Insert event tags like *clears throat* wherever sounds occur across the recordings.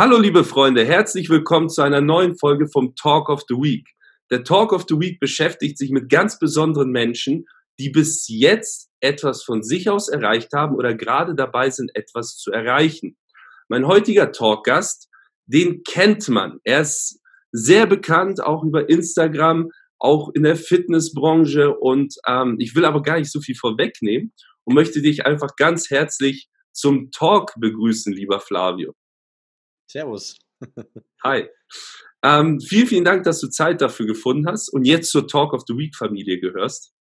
Hallo liebe Freunde, herzlich willkommen zu einer neuen Folge vom Talk of the Week. Der Talk of the Week beschäftigt sich mit ganz besonderen Menschen, die bis jetzt etwas von sich aus erreicht haben oder gerade dabei sind, etwas zu erreichen. Mein heutiger Talkgast, den kennt man. Er ist sehr bekannt, auch über Instagram, auch in der Fitnessbranche und ähm, ich will aber gar nicht so viel vorwegnehmen und möchte dich einfach ganz herzlich zum Talk begrüßen, lieber Flavio. Servus. Hi. Ähm, vielen, vielen Dank, dass du Zeit dafür gefunden hast und jetzt zur Talk of the Week Familie gehörst.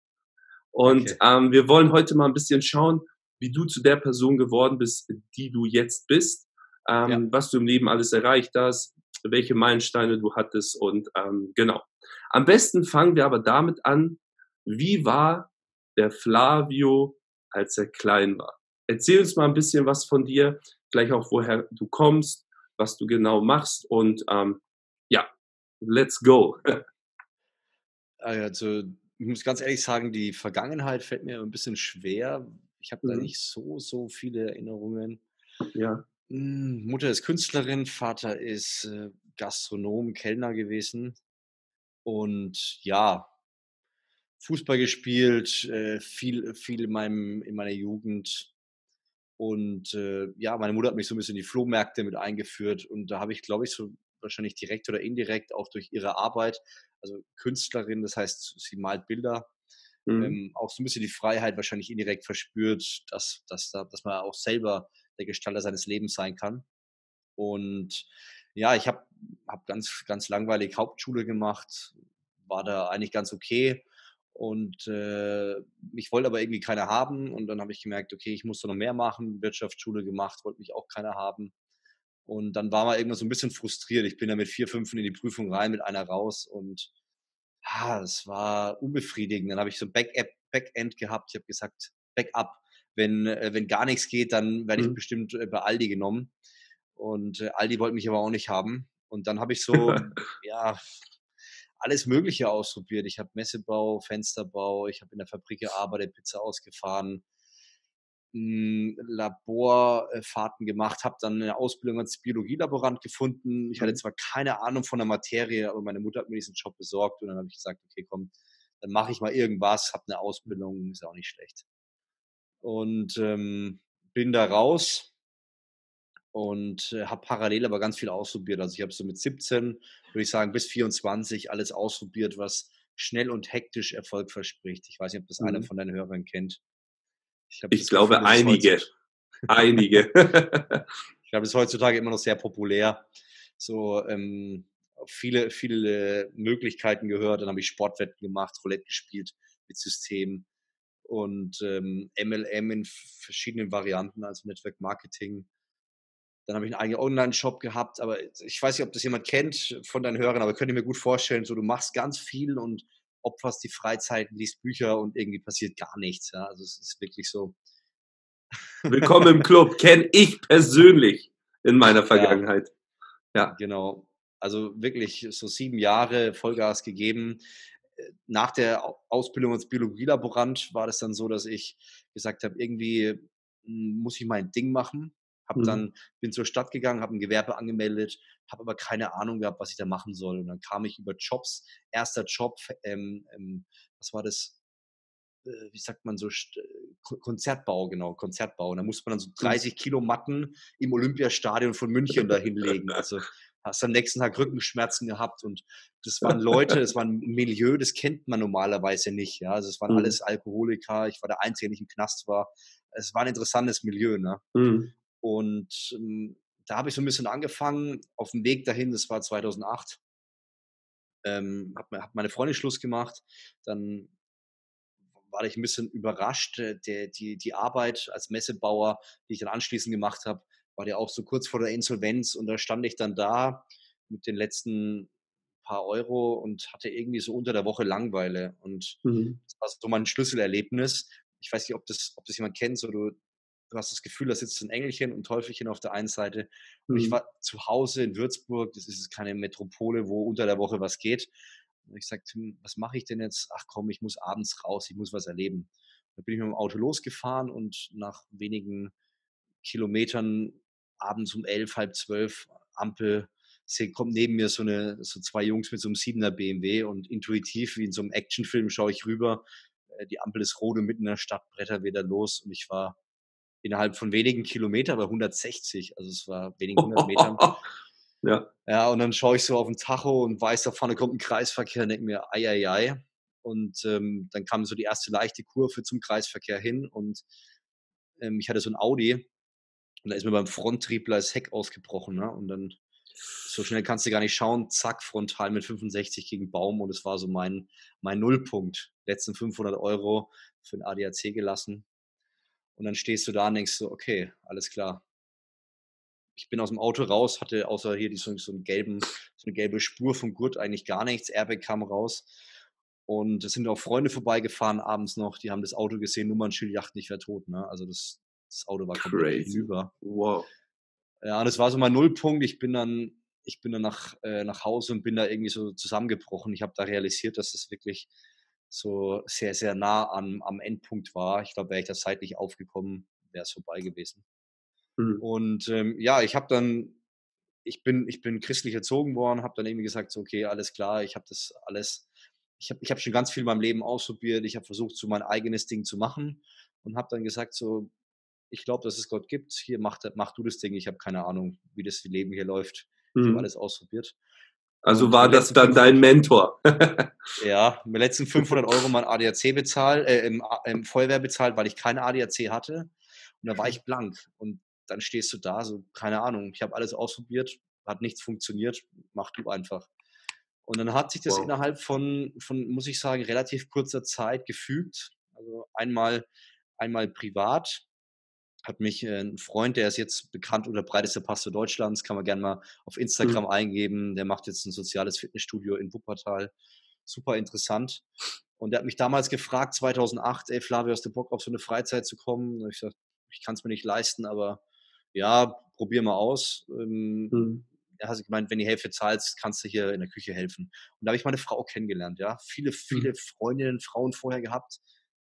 Und okay. ähm, wir wollen heute mal ein bisschen schauen, wie du zu der Person geworden bist, die du jetzt bist, ähm, ja. was du im Leben alles erreicht hast, welche Meilensteine du hattest und ähm, genau. Am besten fangen wir aber damit an, wie war der Flavio, als er klein war? Erzähl uns mal ein bisschen was von dir, gleich auch woher du kommst, was du genau machst und ähm, ja, let's go. Also, ich muss ganz ehrlich sagen, die Vergangenheit fällt mir ein bisschen schwer. Ich habe mhm. da nicht so, so viele Erinnerungen. Ja. Hm, Mutter ist Künstlerin, Vater ist äh, Gastronom, Kellner gewesen. Und ja, Fußball gespielt, äh, viel, viel in, meinem, in meiner Jugend. Und äh, ja, meine Mutter hat mich so ein bisschen in die Flohmärkte mit eingeführt. Und da habe ich, glaube ich, so wahrscheinlich direkt oder indirekt auch durch ihre Arbeit, also Künstlerin, das heißt, sie malt Bilder, mhm. ähm, auch so ein bisschen die Freiheit wahrscheinlich indirekt verspürt, dass, dass, dass man auch selber der Gestalter seines Lebens sein kann. Und ja, ich habe hab ganz, ganz langweilig Hauptschule gemacht, war da eigentlich ganz okay. Und äh, mich wollte aber irgendwie keiner haben. Und dann habe ich gemerkt, okay, ich muss da noch mehr machen. Wirtschaftsschule gemacht, wollte mich auch keiner haben. Und dann war man irgendwann so ein bisschen frustriert. Ich bin da mit vier, fünf in die Prüfung rein, mit einer raus. Und ja, es war unbefriedigend. Dann habe ich so ein Back Backend gehabt. Ich habe gesagt, Backup. Wenn, äh, wenn gar nichts geht, dann werde ich mhm. bestimmt äh, bei Aldi genommen. Und äh, Aldi wollte mich aber auch nicht haben. Und dann habe ich *laughs* so, ja, alles Mögliche ausprobiert. Ich habe Messebau, Fensterbau, ich habe in der Fabrik gearbeitet, Pizza ausgefahren, hm, Laborfahrten gemacht, habe dann eine Ausbildung als Biologielaborant gefunden. Ich hatte mhm. zwar keine Ahnung von der Materie, aber meine Mutter hat mir diesen Job besorgt und dann habe ich gesagt, okay, komm, dann mache ich mal irgendwas, habe eine Ausbildung, ist auch nicht schlecht. Und ähm, bin da raus, und äh, habe parallel aber ganz viel ausprobiert. Also ich habe so mit 17, würde ich sagen, bis 24 alles ausprobiert, was schnell und hektisch Erfolg verspricht. Ich weiß nicht, ob das mhm. einer von deinen Hörern kennt. Ich, ich glaube, Gefühl, einige. einige. *laughs* *laughs* ich glaube, es ist heutzutage immer noch sehr populär. So ähm, viele, viele Möglichkeiten gehört. Dann habe ich Sportwetten gemacht, Roulette gespielt mit Systemen und ähm, MLM in verschiedenen Varianten, also Network Marketing, dann habe ich einen eigenen Online-Shop gehabt, aber ich weiß nicht, ob das jemand kennt von deinen Hörern, aber könnte mir gut vorstellen, so du machst ganz viel und opferst die Freizeit, liest Bücher und irgendwie passiert gar nichts. Ja? Also es ist wirklich so. Willkommen im Club, kenne ich persönlich in meiner Vergangenheit. Ja. ja. Genau. Also wirklich so sieben Jahre Vollgas gegeben. Nach der Ausbildung als Biologielaborant war das dann so, dass ich gesagt habe, irgendwie hm, muss ich mein Ding machen. Hab mhm. dann, bin zur Stadt gegangen, habe ein Gewerbe angemeldet, habe aber keine Ahnung gehabt, was ich da machen soll. Und dann kam ich über Jobs, erster Job, ähm, ähm, was war das? Äh, wie sagt man so, Konzertbau, genau, Konzertbau. Und da musste man dann so 30 mhm. Kilo Matten im Olympiastadion von München da hinlegen. Also hast am nächsten Tag Rückenschmerzen gehabt und das waren Leute, das war ein Milieu, das kennt man normalerweise nicht. Ja, also es waren mhm. alles Alkoholiker. Ich war der Einzige, der nicht im Knast war. Es war ein interessantes Milieu. Ne? Mhm. Und ähm, da habe ich so ein bisschen angefangen, auf dem Weg dahin, das war 2008, ähm, habe hab meine Freundin Schluss gemacht, dann war ich ein bisschen überrascht. Äh, der, die, die Arbeit als Messebauer, die ich dann anschließend gemacht habe, war ja auch so kurz vor der Insolvenz und da stand ich dann da mit den letzten paar Euro und hatte irgendwie so unter der Woche Langeweile und mhm. das war so mein Schlüsselerlebnis. Ich weiß nicht, ob das, ob das jemand kennt, so du, du hast das Gefühl, da sitzt ein Engelchen und Teufelchen auf der einen Seite. Und mhm. ich war zu Hause in Würzburg, das ist keine Metropole, wo unter der Woche was geht. Und ich sagte, hm, was mache ich denn jetzt? Ach komm, ich muss abends raus, ich muss was erleben. Da bin ich mit dem Auto losgefahren und nach wenigen Kilometern abends um elf, halb zwölf Ampel, kommt neben mir so eine, so zwei Jungs mit so einem 7er BMW und intuitiv wie in so einem Actionfilm schaue ich rüber. Äh, die Ampel ist rot und mitten in der Stadt bretter wieder los und ich war innerhalb von wenigen Kilometern bei 160. Also es war wenigen hundert Metern. *laughs* Ja. Ja, und dann schaue ich so auf den Tacho und weiß, da vorne kommt ein Kreisverkehr und denke mir, ei, ei, ei. Und ähm, dann kam so die erste leichte Kurve zum Kreisverkehr hin und ähm, ich hatte so ein Audi und da ist mir beim Fronttriebler das Heck ausgebrochen. Ne? Und dann so schnell kannst du gar nicht schauen, zack, frontal mit 65 gegen Baum und es war so mein, mein Nullpunkt. Letzten 500 Euro für ein ADAC gelassen. Und dann stehst du da und denkst so, okay, alles klar. Ich bin aus dem Auto raus, hatte außer hier die, so, so, einen gelben, so eine gelbe Spur vom Gurt eigentlich gar nichts. Airbag kam raus. Und es sind auch Freunde vorbeigefahren abends noch, die haben das Auto gesehen, Nummernschild, Yacht nicht wer tot. Ne? Also das, das Auto war komplett hinüber. Wow. Ja, und das war so mein Nullpunkt. Ich bin dann, ich bin dann nach, äh, nach Hause und bin da irgendwie so zusammengebrochen. Ich habe da realisiert, dass es wirklich so sehr, sehr nah am, am Endpunkt war. Ich glaube, wäre ich da zeitlich aufgekommen, wäre es vorbei gewesen. Mhm. Und ähm, ja, ich habe dann, ich bin, ich bin christlich erzogen worden, habe dann irgendwie gesagt, so, okay, alles klar, ich habe das alles, ich habe ich hab schon ganz viel in meinem Leben ausprobiert, ich habe versucht, so mein eigenes Ding zu machen und habe dann gesagt, so, ich glaube, dass es Gott gibt, hier mach, mach du das Ding, ich habe keine Ahnung, wie das Leben hier läuft. Ich mhm. habe alles ausprobiert. Also war das dann dein Mentor? *laughs* ja, mir letzten 500 Euro mein ADAC bezahlt, äh, im, im Feuerwehr bezahlt, weil ich keine ADAC hatte. Und da war ich blank. Und dann stehst du da, so, keine Ahnung, ich habe alles ausprobiert, hat nichts funktioniert, mach du einfach. Und dann hat sich das wow. innerhalb von, von, muss ich sagen, relativ kurzer Zeit gefügt. Also einmal, einmal privat, hat mich äh, ein Freund, der ist jetzt bekannt unter breitester Pastor Deutschlands, kann man gerne mal auf mhm. Instagram mhm. eingeben. Der macht jetzt ein soziales Fitnessstudio in Wuppertal. Super interessant. Und der hat mich damals gefragt, 2008, ey Flavio, hast du Bock auf so eine Freizeit zu kommen? Und ich sagte, ich kann es mir nicht leisten, aber ja, probier mal aus. Ähm, mhm. Er hat gemeint, wenn die Hälfte zahlst, kannst du hier in der Küche helfen. Und da habe ich meine Frau kennengelernt, ja. Viele, viele mhm. Freundinnen, Frauen vorher gehabt.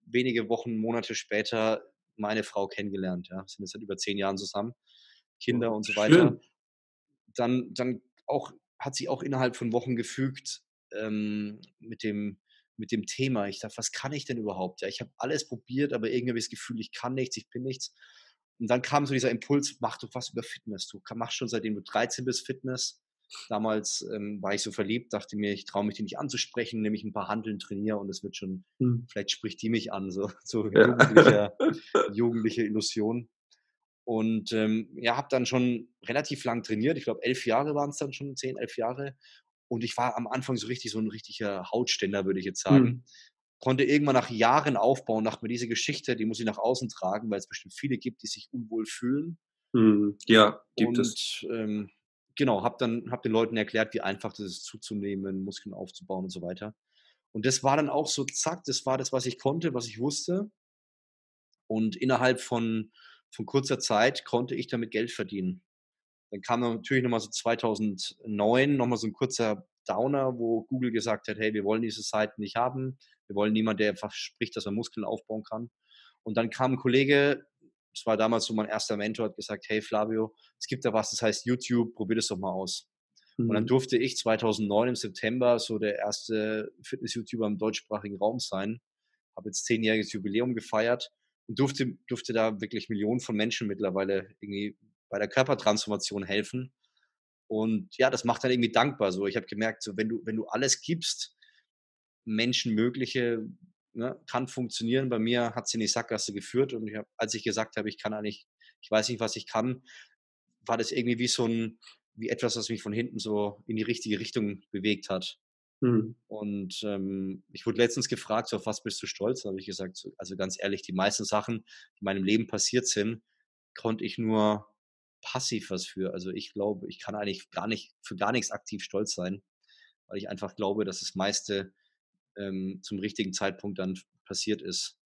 Wenige Wochen, Monate später meine Frau kennengelernt. Ja. Wir sind jetzt seit über zehn Jahren zusammen, Kinder und so weiter. Schön. Dann, dann auch, hat sich auch innerhalb von Wochen gefügt ähm, mit, dem, mit dem Thema. Ich dachte, was kann ich denn überhaupt? Ja, ich habe alles probiert, aber irgendwie habe ich das Gefühl, ich kann nichts, ich bin nichts. Und dann kam so dieser Impuls, mach doch was über Fitness. Du machst schon seitdem du 13 bist Fitness. Damals ähm, war ich so verliebt, dachte mir, ich traue mich die nicht anzusprechen, nämlich ein paar Handeln trainiere und es wird schon, hm. vielleicht spricht die mich an, so, *laughs* so ja. jugendliche, *laughs* jugendliche Illusion. Und ähm, ja, habe dann schon relativ lang trainiert. Ich glaube, elf Jahre waren es dann schon, zehn, elf Jahre. Und ich war am Anfang so richtig so ein richtiger Hautständer, würde ich jetzt sagen. Hm. Konnte irgendwann nach Jahren aufbauen, dachte mir, diese Geschichte, die muss ich nach außen tragen, weil es bestimmt viele gibt, die sich unwohl fühlen. Hm. Ja, gibt und, es. Ähm, genau, habe dann hab den Leuten erklärt, wie einfach das ist zuzunehmen, Muskeln aufzubauen und so weiter. Und das war dann auch so, zack, das war das, was ich konnte, was ich wusste. Und innerhalb von, von kurzer Zeit konnte ich damit Geld verdienen. Dann kam natürlich nochmal so 2009 nochmal so ein kurzer Downer, wo Google gesagt hat, hey, wir wollen diese Seiten nicht haben. Wir wollen niemanden, der verspricht, dass er Muskeln aufbauen kann. Und dann kam ein Kollege, das war damals so mein erster Mentor, hat gesagt, hey Flavio, es gibt da was, das heißt YouTube, probier das doch mal aus. Mhm. Und dann mhm. durfte ich 2009 im September so der erste Fitness-YouTuber im deutschsprachigen Raum sein. Habe jetzt zehnjähriges Jubiläum gefeiert und durfte, durfte da wirklich Millionen von Menschen mittlerweile irgendwie bei der Körpertransformation helfen. Und ja, das macht dann irgendwie dankbar. So, ich habe gemerkt, so wenn du, wenn du alles gibst, Menschenmögliche ne, kann funktionieren. Bei mir hat es in die Sackgasse geführt und ich hab, als ich gesagt habe, ich kann eigentlich, ich weiß nicht, was ich kann, war das irgendwie wie so ein, wie etwas, was mich von hinten so in die richtige Richtung bewegt hat. Mhm. Und ähm, ich wurde letztens gefragt, so, auf was bist du stolz? Da habe ich gesagt, so, also ganz ehrlich, die meisten Sachen, die in meinem Leben passiert sind, konnte ich nur passiv was für. Also ich glaube, ich kann eigentlich gar nicht für gar nichts aktiv stolz sein, weil ich einfach glaube, dass das meiste ähm, zum richtigen Zeitpunkt dann passiert ist.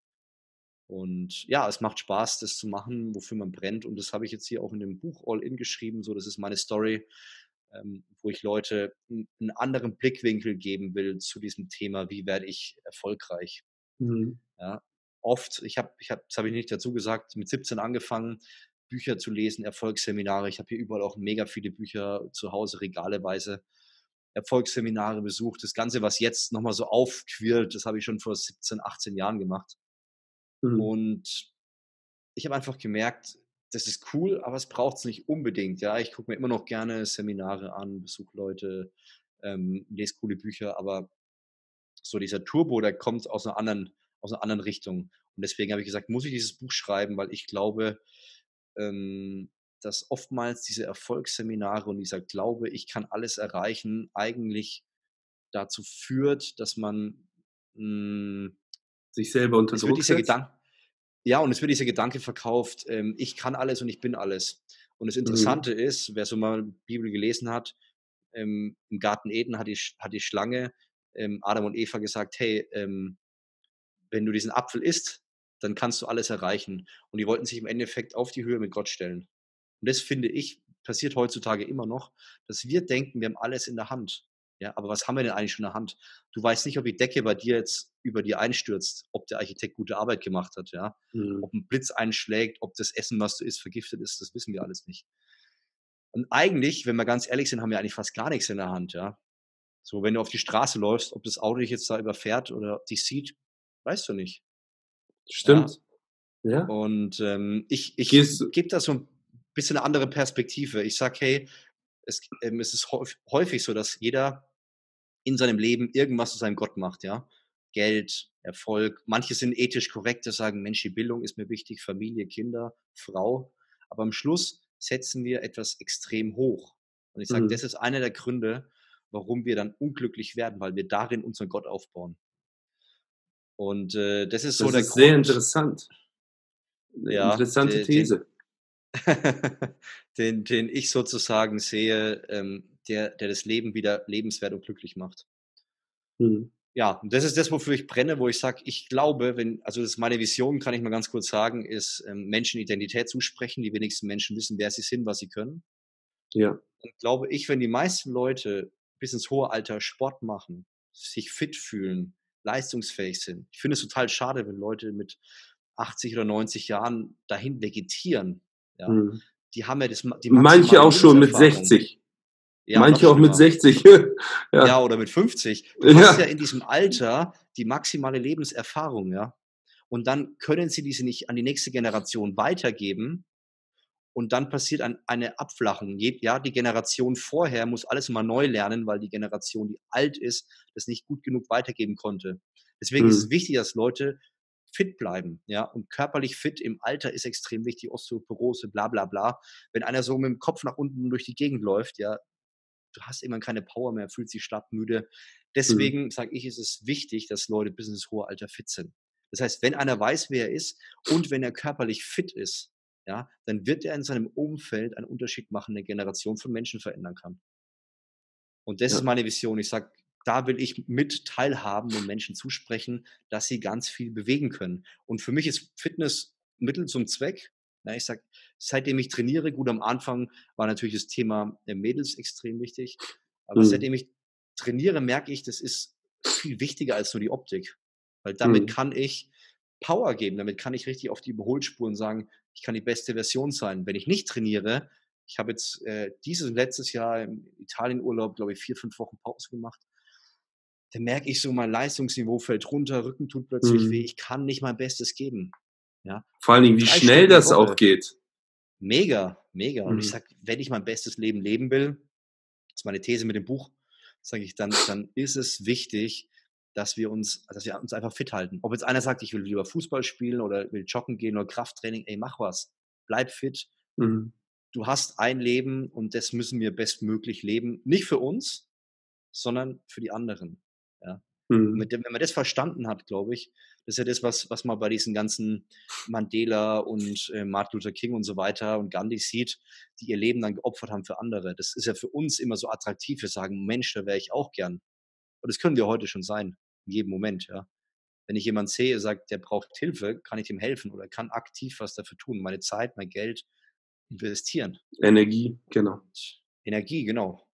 Und ja, es macht Spaß, das zu machen, wofür man brennt. Und das habe ich jetzt hier auch in dem Buch All In geschrieben. So, das ist meine Story, ähm, wo ich Leute einen anderen Blickwinkel geben will zu diesem Thema, wie werde ich erfolgreich. Mhm. Ja, oft, ich habe, ich hab, das habe ich nicht dazu gesagt, mit 17 angefangen, Bücher zu lesen, Erfolgsseminare. Ich habe hier überall auch mega viele Bücher zu Hause, regaleweise. Erfolgsseminare besucht. Das Ganze, was jetzt nochmal so aufquirlt, das habe ich schon vor 17, 18 Jahren gemacht. Mhm. Und ich habe einfach gemerkt, das ist cool, aber es braucht es nicht unbedingt. Ja, ich gucke mir immer noch gerne Seminare an, besuche Leute, ähm, lese coole Bücher, aber so dieser Turbo, der kommt aus einer anderen, aus einer anderen Richtung. Und deswegen habe ich gesagt, muss ich dieses Buch schreiben, weil ich glaube, ähm, dass oftmals diese Erfolgsseminare und dieser Glaube, ich kann alles erreichen, eigentlich dazu führt, dass man mh, hm, sich selber unter Druck setzt. Ja, und es wird dieser Gedanke verkauft, ähm, ich kann alles und ich bin alles. Und das mhm. Interessante mhm. ist, wer so mal Bibel gelesen hat, ähm, im Garten Eden hat die, hat die Schlange ähm, Adam und Eva gesagt, hey, ähm, wenn du diesen Apfel isst, dann kannst du alles erreichen. Und die wollten sich im Endeffekt auf die Höhe mit Gott stellen. Und das finde ich, passiert heutzutage immer noch, dass wir denken, wir haben alles in der Hand. Ja, aber was haben wir denn eigentlich schon in der Hand? Du weißt nicht, ob die Decke bei dir jetzt über dir einstürzt, ob der Architekt gute Arbeit gemacht hat, ja. Mhm. Ob ein Blitz einschlägt, ob das Essen, was du isst, vergiftet ist, das wissen wir alles nicht. Und eigentlich, wenn wir ganz ehrlich sind, haben wir eigentlich fast gar nichts in der Hand, ja. So, wenn du auf die Straße läufst, ob das Auto dich jetzt da überfährt oder dich sieht, weißt du nicht. Stimmt. Ja. ja. Und ähm, ich, ich gebe da so ein bisschen eine andere Perspektive. Ich sage, hey, es, ähm, es ist häufig so, dass jeder in seinem Leben irgendwas zu seinem Gott macht, ja. Geld, Erfolg. Manche sind ethisch korrekt, die sagen, Mensch, die Bildung ist mir wichtig, Familie, Kinder, Frau. Aber am Schluss setzen wir etwas extrem hoch. Und ich sage, mhm. das ist einer der Gründe, warum wir dann unglücklich werden, weil wir darin unseren Gott aufbauen. Und äh, das ist so das der ist Grund. Sehr interessant. Ja, interessante These. *laughs* Den, den, ich sozusagen sehe, ähm, der, der das Leben wieder lebenswert und glücklich macht. Mhm. Ja, und das ist das, wofür ich brenne, wo ich sage, ich glaube, wenn, also das ist meine Vision, kann ich mal ganz kurz sagen, ist ähm, Menschen Identität zusprechen. Die wenigsten Menschen wissen, wer sie sind, was sie können. Ja. Und glaube ich, wenn die meisten Leute bis ins hohe Alter Sport machen, sich fit fühlen, leistungsfähig sind. Ich finde es total schade, wenn Leute mit 80 oder 90 Jahren dahin vegetieren. Ja. Mhm. Die haben ja das, die Manche auch schon mit 60. Ja, Manche auch mit 60. *laughs* ja. ja. oder mit 50. Du ja. hast ja in diesem Alter die maximale Lebenserfahrung, ja. Und dann können sie diese nicht an die nächste Generation weitergeben. Und dann passiert ein, eine Abflachung. Ja, die Generation vorher muss alles mal neu lernen, weil die Generation, die alt ist, das nicht gut genug weitergeben konnte. Deswegen hm. ist es wichtig, dass Leute fit bleiben, ja, und körperlich fit im Alter ist extrem wichtig, Osteoporose, bla bla bla. Wenn einer so mit dem Kopf nach unten durch die Gegend läuft, ja, du hast immer keine Power mehr, fühlt sich schlappmüde. Mhm. Deswegen mhm. sage ich, ist es wichtig, dass Leute bis ins hohe Alter fit sind. Das heißt, wenn einer weiß, wer er ist und wenn er körperlich fit ist, ja, dann wird er in seinem Umfeld einen Unterschied machen, eine Generation von Menschen verändern kann. Und das ja. ist meine Vision. Ich sage, da will ich mit teilhaben und Menschen zusprechen, dass sie ganz viel bewegen können. Und für mich ist Fitness Mittel zum Zweck. Ja, ich sage, seitdem ich trainiere, gut am Anfang war natürlich das Thema der Mädels extrem wichtig. Aber mhm. seitdem ich trainiere, merke ich, das ist viel wichtiger als nur die Optik. Weil damit mhm. kann ich Power geben, damit kann ich richtig auf die Überholspuren sagen, ich kann die beste Version sein. Wenn ich nicht trainiere, ich habe jetzt äh, dieses und letztes Jahr im Italienurlaub, glaube ich, vier, fünf Wochen Pause gemacht. Da merke ich so, mein Leistungsniveau fällt runter, Rücken tut plötzlich mhm. weh, ich kann nicht mein Bestes geben. Ja. Vor allen Dingen, wie schnell das Woche. auch geht. Mega, mega. Mhm. Und ich mhm. sage, wenn ich mein bestes Leben leben will, das ist meine These mit dem Buch, sage ich, dann, dann ist es wichtig, dass wir uns, dass wir uns einfach fit halten. Ob jetzt einer sagt, ich will lieber Fußball spielen oder will joggen gehen oder Krafttraining, ey, mach was. Bleib fit. Mhm. Du hast ein Leben und das müssen wir bestmöglich leben. Nicht für uns, sondern für die anderen. Mhm. Dem, wenn man das verstanden hat, glaube ich, das ist ja das, was, was man bei diesen ganzen Mandela und äh, Martin Luther King und so weiter und Gandhi sieht, die ihr Leben dann geopfert haben für andere. Das ist ja für uns immer so attraktiv. Wir sagen, Mensch, da wäre ich auch gern. Und das können wir heute schon sein, in jedem Moment, ja. Wenn ich jemanden sehe, sagt, der braucht Hilfe, kann ich dem helfen oder kann aktiv was dafür tun, meine Zeit, mein Geld investieren. Energie, genau. Energie, genau.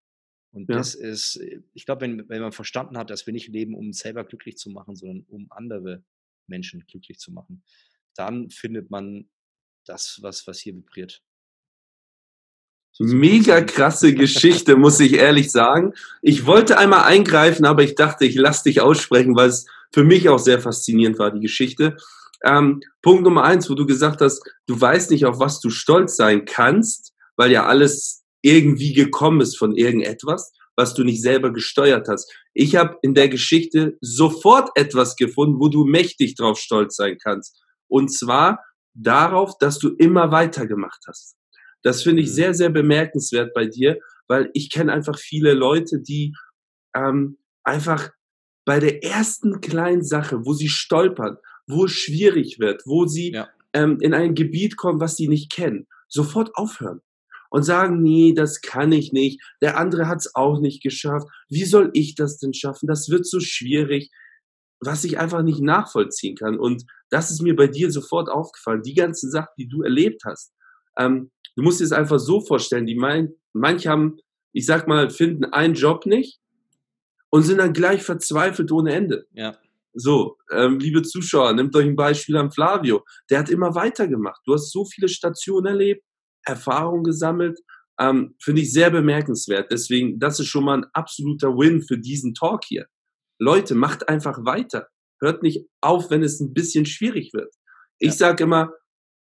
Und ja. das ist, äh, ich glaube, wenn, wenn man verstanden hat, dass wir nicht leben, um uns selber glücklich zu machen, sondern um andere Menschen glücklich zu machen, dann findet man das, was, was hier vibriert. Mega krasse Geschichte, muss ich ehrlich sagen. Ich wollte einmal eingreifen, aber ich dachte, ich lass dich aussprechen, weil es für mich auch sehr faszinierend war, die Geschichte. Ähm, Punkt Nummer eins, wo du gesagt hast, du weißt nicht, auf was du stolz sein kannst, weil ja alles irgendwie gekommen ist von irgendetwas, was du nicht selber gesteuert hast. Ich habe in der Geschichte sofort etwas gefunden, wo du mächtig drauf stolz sein kannst. Und zwar darauf, dass du immer weitergemacht hast. Das finde ich mhm. sehr, sehr bemerkenswert bei dir, weil ich kenne einfach viele Leute, die ähm, einfach bei der ersten kleinen Sache, wo sie stolpern, wo es schwierig wird, wo sie ja. ähm, in ein Gebiet kommen, was sie nicht kennen, sofort aufhören und sagen, nee, das kann ich nicht, der andere hat es auch nicht geschafft, wie soll ich das denn schaffen, das wird so schwierig, was ich einfach nicht nachvollziehen kann. Und das ist mir bei dir sofort aufgefallen, die ganzen Sachen, die du erlebt hast. Ähm, du musst dir es einfach so vorstellen, die mein, manche haben, ich sag mal, finden einen Job nicht und sind dann gleich verzweifelt ohne Ende. Ja. So, ähm, liebe Zuschauer, nehmt euch ein Beispiel an Flavio. Der hat immer weitergemacht. Du hast so viele Stationen erlebt, Erfahrung gesammelt. Ähm, Finde ich sehr bemerkenswert. Deswegen, das ist schon mal ein absoluter Win für diesen Talk hier. Leute, macht einfach weiter. Hört nicht auf, wenn es ein bisschen schwierig wird. Ich ja. sage immer,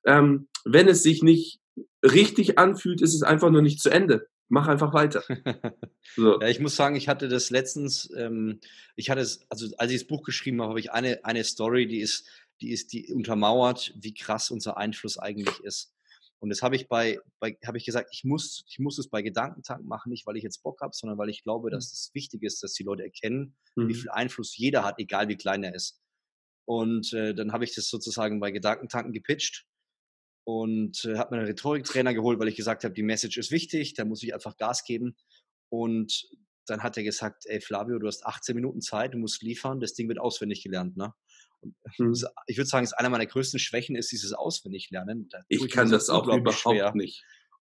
ähm, wenn es sich nicht richtig anfühlt, ist es einfach nur nicht zu Ende. Mach einfach weiter. *laughs* So. ja, ich muss sagen, ich hatte das letztens, ähm, ich hatte es, also als ich das Buch geschrieben habe, habe ich eine, eine Story, die ist, die ist, die untermauert, wie krass unser Einfluss eigentlich ist. Und das habe ich bei, bei habe ich gesagt, ich muss, ich muss es bei Gedankentank machen, nicht weil ich jetzt Bock habe, sondern weil ich glaube, dass es mhm. das wichtig ist, dass die Leute erkennen, mhm. wie viel Einfluss jeder hat, egal wie klein er ist. Und äh, dann habe ich das sozusagen bei Gedankentanken gepitcht und äh, habe mir einen Rhetoriktrainer geholt, weil ich gesagt habe, die Message ist wichtig, da muss ich einfach Gas geben. Und dann hat er gesagt, ey Flavio, du hast 18 Minuten Zeit, du musst liefern, das Ding wird auswendig gelernt. Ne? Mhm. Ich würde sagen, einer meiner größten Schwächen ist dieses Auswendiglernen. Da ich kann das auch überhaupt schwer. nicht.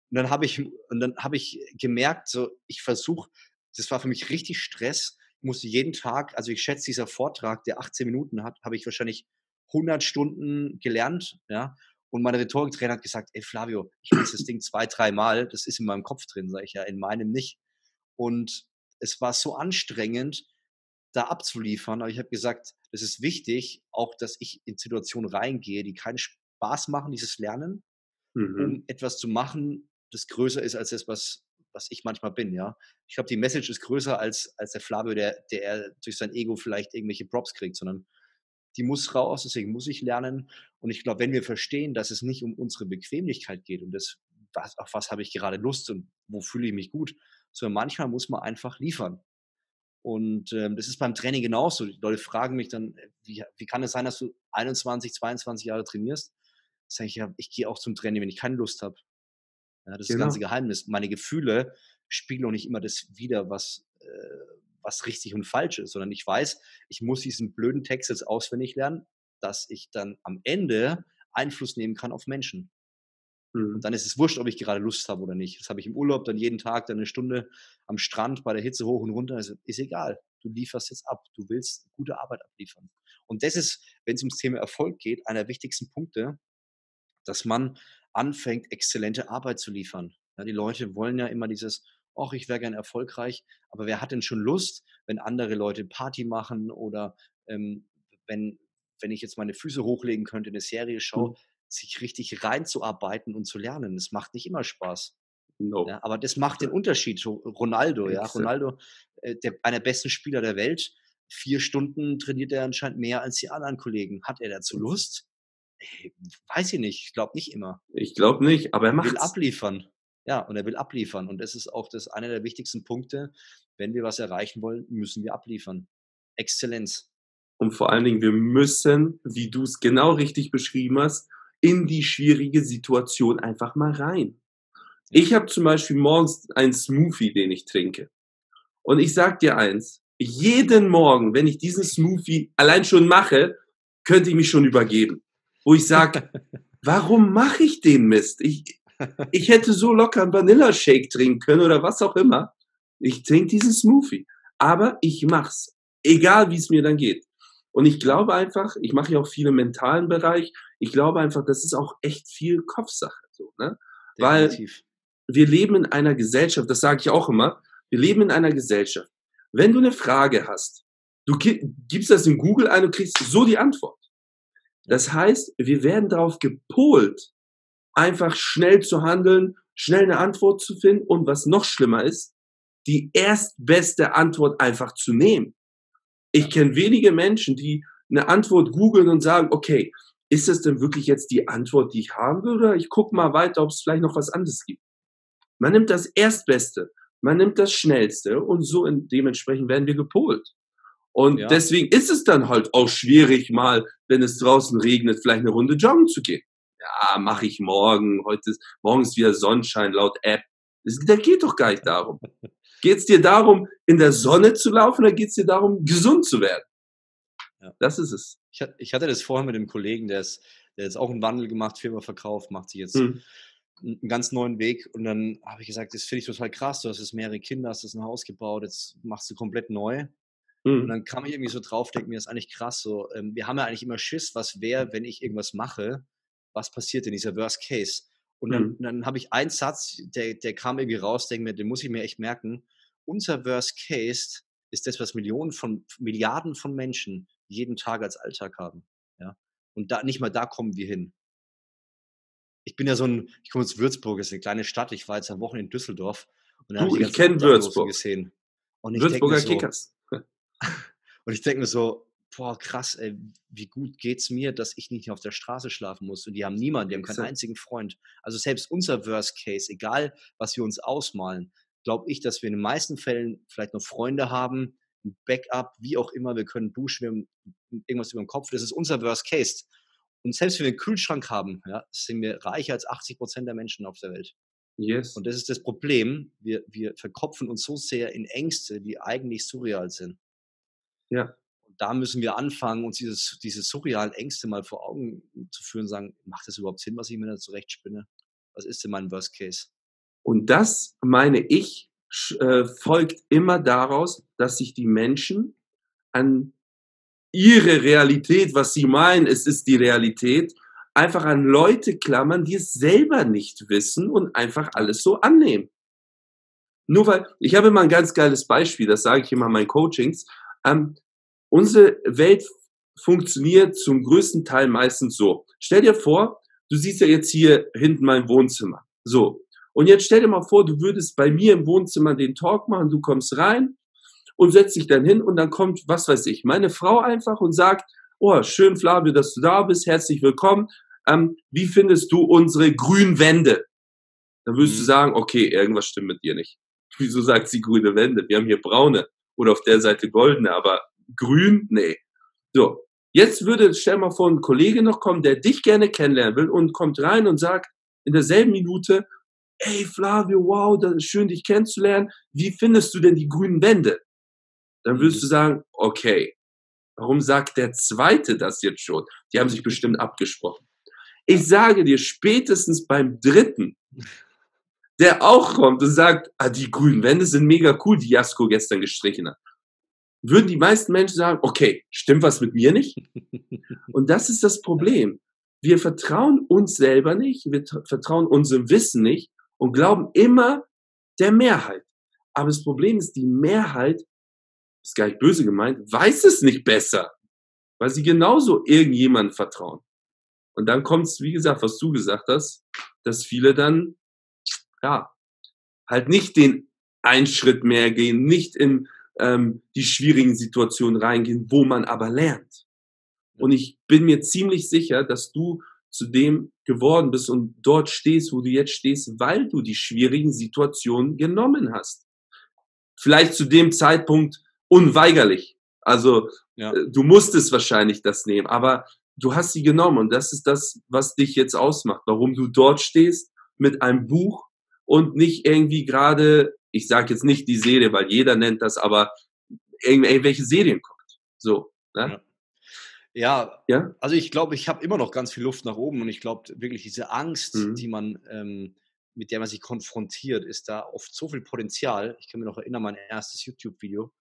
Und dann habe ich, und dann habe ich gemerkt, so ich versuche, das war für mich richtig Stress. Ich musste jeden Tag, also ich schätze, dieser Vortrag, der 18 Minuten hat, habe ich wahrscheinlich 100 Stunden gelernt, ja. Und mein Rhetoriktrainer hat gesagt, ey Flavio, ich lese das *coughs* Ding zwei, dreimal, das ist in meinem Kopf drin, sage ich ja, in meinem nicht. Und es war so anstrengend, da abzuliefern. Aber ich habe gesagt, es ist wichtig, auch dass ich in Situationen reingehe, die keinen Spaß machen, dieses Lernen, mhm. um etwas zu machen, das größer ist als das, was, was ich manchmal bin, ja. Ich glaube, die Message ist größer als, als der Flavio, der, der durch sein Ego vielleicht irgendwelche Props kriegt, sondern die muss raus, deswegen muss ich lernen. Und ich glaube, wenn wir verstehen, dass es nicht um unsere Bequemlichkeit geht und das, was, auf was habe ich gerade Lust und wo fühle ich mich gut, sondern manchmal muss man einfach liefern. Und ähm, das ist beim Training genauso. Die Leute fragen mich dann, äh, wie, wie kann es sein, dass du 21, 22 Jahre trainierst? Sag ich, ja, ich gehe auch zum Training, wenn ich keine Lust habe. Ja, das genau. ist das ganze genau. Geheimnis. Meine Gefühle spiegeln auch nicht immer das wider, was, äh, was richtig und falsch ist, sondern ich weiß, ich muss diesen blöden Text jetzt auswendig lernen, dass ich dann am Ende Einfluss nehmen kann auf Menschen. Und mhm. dann ist es wurscht, ob ich gerade Lust habe oder nicht. Das habe ich im Urlaub dann jeden Tag dann eine Stunde am Strand bei der Hitze hoch und runter. Also ist egal. Du lieferst jetzt ab. Du willst gute Arbeit abliefern. Und das ist, wenn es ums Thema Erfolg geht, einer der wichtigsten Punkte, dass man anfängt, exzellente Arbeit zu liefern. Ja, die Leute wollen ja immer dieses, ach, ich wäre gern erfolgreich, aber wer hat denn schon Lust, wenn andere Leute Party machen oder ähm, wenn, wenn ich jetzt meine Füße hochlegen könnte, eine Serie schaue, mhm sich richtig reinzuarbeiten und zu lernen. Das macht nicht immer Spaß. No. Ja, aber das macht den Unterschied. Ronaldo, ja, Ronaldo, äh, der, einer der besten Spieler der Welt. Vier Stunden trainiert er anscheinend mehr als die anderen Kollegen. Hat er dazu Lust? Hey, weiß ich nicht. Ich glaube nicht immer. Ich glaube nicht, aber er macht. will abliefern. Ja, und er will abliefern. Und das ist auch das einer der wichtigsten Punkte. Wenn wir was erreichen wollen, müssen wir abliefern. Exzellenz. Und vor allen Dingen, wir müssen, wie du es genau richtig beschrieben hast, in die schwierige Situation einfach mal rein. Ich habe zum Beispiel morgens einen Smoothie, den ich trinke. Und ich sag dir eins, jeden Morgen, wenn ich diesen Smoothie allein schon mache, könnte ich mich schon übergeben. Wo ich sage, *laughs* warum mache ich den Mist? Ich, ich hätte so locker einen Vanilla-Shake trinken können oder was auch immer. Ich trinke diesen Smoothie. Aber ich mach's. Egal wie es mir dann geht. Und ich glaube einfach, ich mache ja auch viel im mentalen Bereich, ich glaube einfach, das ist auch echt viel Kopfsache. So, ne? Definitiv. Weil wir leben in einer Gesellschaft, das sage ich auch immer, wir leben in einer Gesellschaft. Wenn du eine Frage hast, du gibst das in Google ein und kriegst so die Antwort. Das heißt, wir werden darauf gepolt, einfach schnell zu handeln, schnell eine Antwort zu finden und was noch schlimmer ist, die erstbeste Antwort einfach zu nehmen. Ich kenne wenige Menschen, die eine Antwort googeln und sagen, okay, ist das denn wirklich jetzt die Antwort, die ich haben will, oder ich gucke mal weiter, ob es vielleicht noch was anderes gibt. Man nimmt das Erstbeste, man nimmt das Schnellste und so in, dementsprechend werden wir gepolt. Und ja. deswegen ist es dann halt auch schwierig, mal, wenn es draußen regnet, vielleicht eine Runde joggen zu gehen. Ja, mache ich morgen. Heute ist morgens wieder Sonnenschein laut App. Das, da geht doch gar nicht darum. Geht es dir darum, in der Sonne zu laufen oder geht es dir darum, gesund zu werden? Ja. Das ist es. Ich, hatte das vorhin mit einem Kollegen, der ist, der ist auch einen Wandel gemacht, Firma verkauft, macht sich jetzt hm. einen ganz neuen Weg. Und dann habe ich gesagt, das finde ich total krass. Du hast jetzt mehrere Kinder, hast das ein Haus gebaut, jetzt machst du komplett neu. Hm. Und dann kam ich irgendwie so drauf, denke mir, das ist eigentlich krass. So, ähm, wir haben ja eigentlich immer Schiss, was wäre, wenn ich irgendwas mache, was passiert in dieser Worst Case? Und dann, mhm. dann habe ich einen Satz, der, der kam irgendwie raus, denke mir, den muss ich mir echt merken. Unser Worst Case ist das, was Millionen von, Milliarden von Menschen jeden Tag als Alltag haben. Ja? Und da, nicht mal da kommen wir hin. Ich bin ja so ein, ich komme aus Würzburg, ist eine kleine Stadt. Ich war jetzt am Wochenende in Düsseldorf. Und da du, ich, ich kenne Würzburg. Gesehen. Und ich Würzburger so, Kickers. *laughs* *laughs* und ich denke mir so, boah, krass, ey, wie gut geht's mir, dass ich nicht auf der Straße schlafen muss. Und die haben niemanden, die haben keinen einzigen Freund. Also selbst unser Worst Case, egal was wir uns ausmalen, glaube ich, dass wir in den meisten Fällen vielleicht noch Freunde haben, ein Backup, wie auch immer, wir können duschen, wir haben irgendwas über dem Kopf. Das ist unser Worst Case. Und selbst wenn wir einen Kühlschrank haben, ja, sind wir reicher als 80 Prozent der Menschen auf der Welt. Yes. Und das ist das Problem. Wir, wir verkopfen uns so sehr in Ängste, die eigentlich surreal sind. Ja da müssen wir anfangen, uns dieses, diese surrealen Ängste mal vor Augen zu führen sagen, macht das überhaupt Sinn, was ich mir da zurechtspinne? Was ist denn mein Worst Case? Und das, meine ich, äh, folgt immer daraus, dass sich die Menschen an ihre Realität, was sie meinen, es ist die Realität, einfach an Leute klammern, die es selber nicht wissen und einfach alles so annehmen. Nur weil, ich habe immer ein ganz geiles Beispiel, das sage ich immer in meinen Coachings. Ähm, Unsere Welt funktioniert zum größten Teil meistens so. Stell dir vor, du siehst ja jetzt hier hinten mein Wohnzimmer. So. Und jetzt stell dir mal vor, du würdest bei mir im Wohnzimmer den Talk machen, du kommst rein und setzt dich dann hin und dann kommt, was weiß ich, meine Frau einfach und sagt, oh, schön Flavio, dass du da bist, herzlich willkommen. Ähm, wie findest du unsere grünen Wände? Dann würdest mhm. du sagen, okay, irgendwas stimmt mit dir nicht. Wieso sagt sie grüne Wände? Wir haben hier braune oder auf der Seite goldene, aber grün, nee. So, jetzt würde, stell mal vor, ein Kollege noch kommen, der dich gerne kennenlernen will und kommt rein und sagt in derselben Minute, ey Flavio, wow, das ist schön, dich kennenzulernen. Wie findest du denn die grünen Wände? Dann würdest mhm. du sagen, okay, warum sagt der Zweite das jetzt schon? Die haben sich bestimmt abgesprochen. Ich sage dir, spätestens beim Dritten, der auch kommt und sagt, ah, die grünen Wände sind mega cool, die Jasko gestern gestrichen hat würden die meisten Menschen sagen, okay, stimmt was mit mir nicht? *laughs* Und das ist das Problem. Wir vertrauen uns selber nicht, wir vertrauen unserem Wissen nicht und glauben immer der Mehrheit. Aber das Problem ist, die Mehrheit, ist gar nicht böse gemeint, weiß es nicht besser, weil sie genauso irgendjemandem vertrauen. Und dann kommt es, wie gesagt, was du gesagt hast, dass viele dann, ja, halt nicht den einen Schritt mehr gehen, nicht in ähm, die schwierigen Situationen reingehen, wo man aber lernt. Und ich bin mir ziemlich sicher, dass du zu dem geworden bist und dort stehst, wo du jetzt stehst, weil du die schwierigen Situationen genommen hast. Vielleicht zu dem Zeitpunkt unweigerlich. Also ja. Äh, du musstest wahrscheinlich das nehmen, aber du hast sie genommen und das ist das, was dich jetzt ausmacht, warum du dort stehst mit einem Buch und nicht irgendwie gerade ich sage jetzt nicht die Serie, weil jeder nennt das, aber irgendwelche Serien guckt. So. Ne? Ja. ja. also ich glaube, ich habe immer noch ganz viel Luft nach oben und ich glaube wirklich diese Angst, mhm. die man, ähm, mit der man sich konfrontiert, ist da oft so viel Potenzial. Ich kann mir noch erinnern, mein erstes YouTube-Video.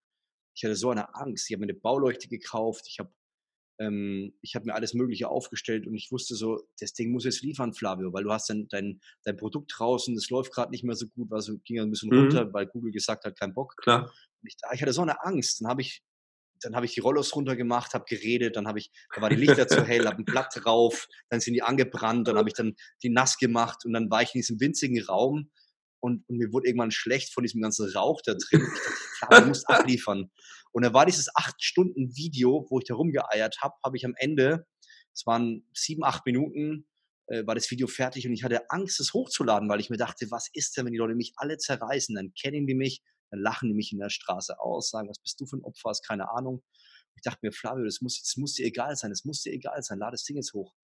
Ich hatte so eine Angst. Ich habe mir eine Bauleuchte gekauft. Ich habe ähm, ich habe mir alles Mögliche aufgestellt und ich wusste so, das Ding muss jetzt liefern, Flavio, weil du hast dann dein, dein Produkt draußen, das läuft gerade nicht mehr so gut, also ging ein bisschen mhm. runter, weil Google gesagt hat, kein Bock. Klar. Ich, ich hatte so eine Angst. Dann habe ich dann habe ich die Rollos runtergemacht, habe geredet, dann habe ich, da war die Lichter zu hell, habe ein *laughs* Blatt drauf, dann sind die angebrannt, dann habe ich dann die nass gemacht und dann war ich in diesem winzigen Raum und, und mir wurde irgendwann schlecht von diesem ganzen Rauch da drin. Ich dachte, klar, du musst *laughs* abliefern. Und da war dieses acht Stunden Video, wo ich da rumgeeiert habe, habe ich am Ende, es waren sieben, acht Minuten, äh, war das Video fertig und ich hatte Angst, es hochzuladen, weil ich mir dachte, was ist denn, wenn die Leute mich alle zerreißen? Dann kennen die mich, dann lachen die mich in der Straße aus, sagen, was bist du für ein Opfer, hast keine Ahnung. Ich dachte mir, Flavio, das muss, das muss dir egal sein, das muss dir egal sein, lade das Ding jetzt hoch.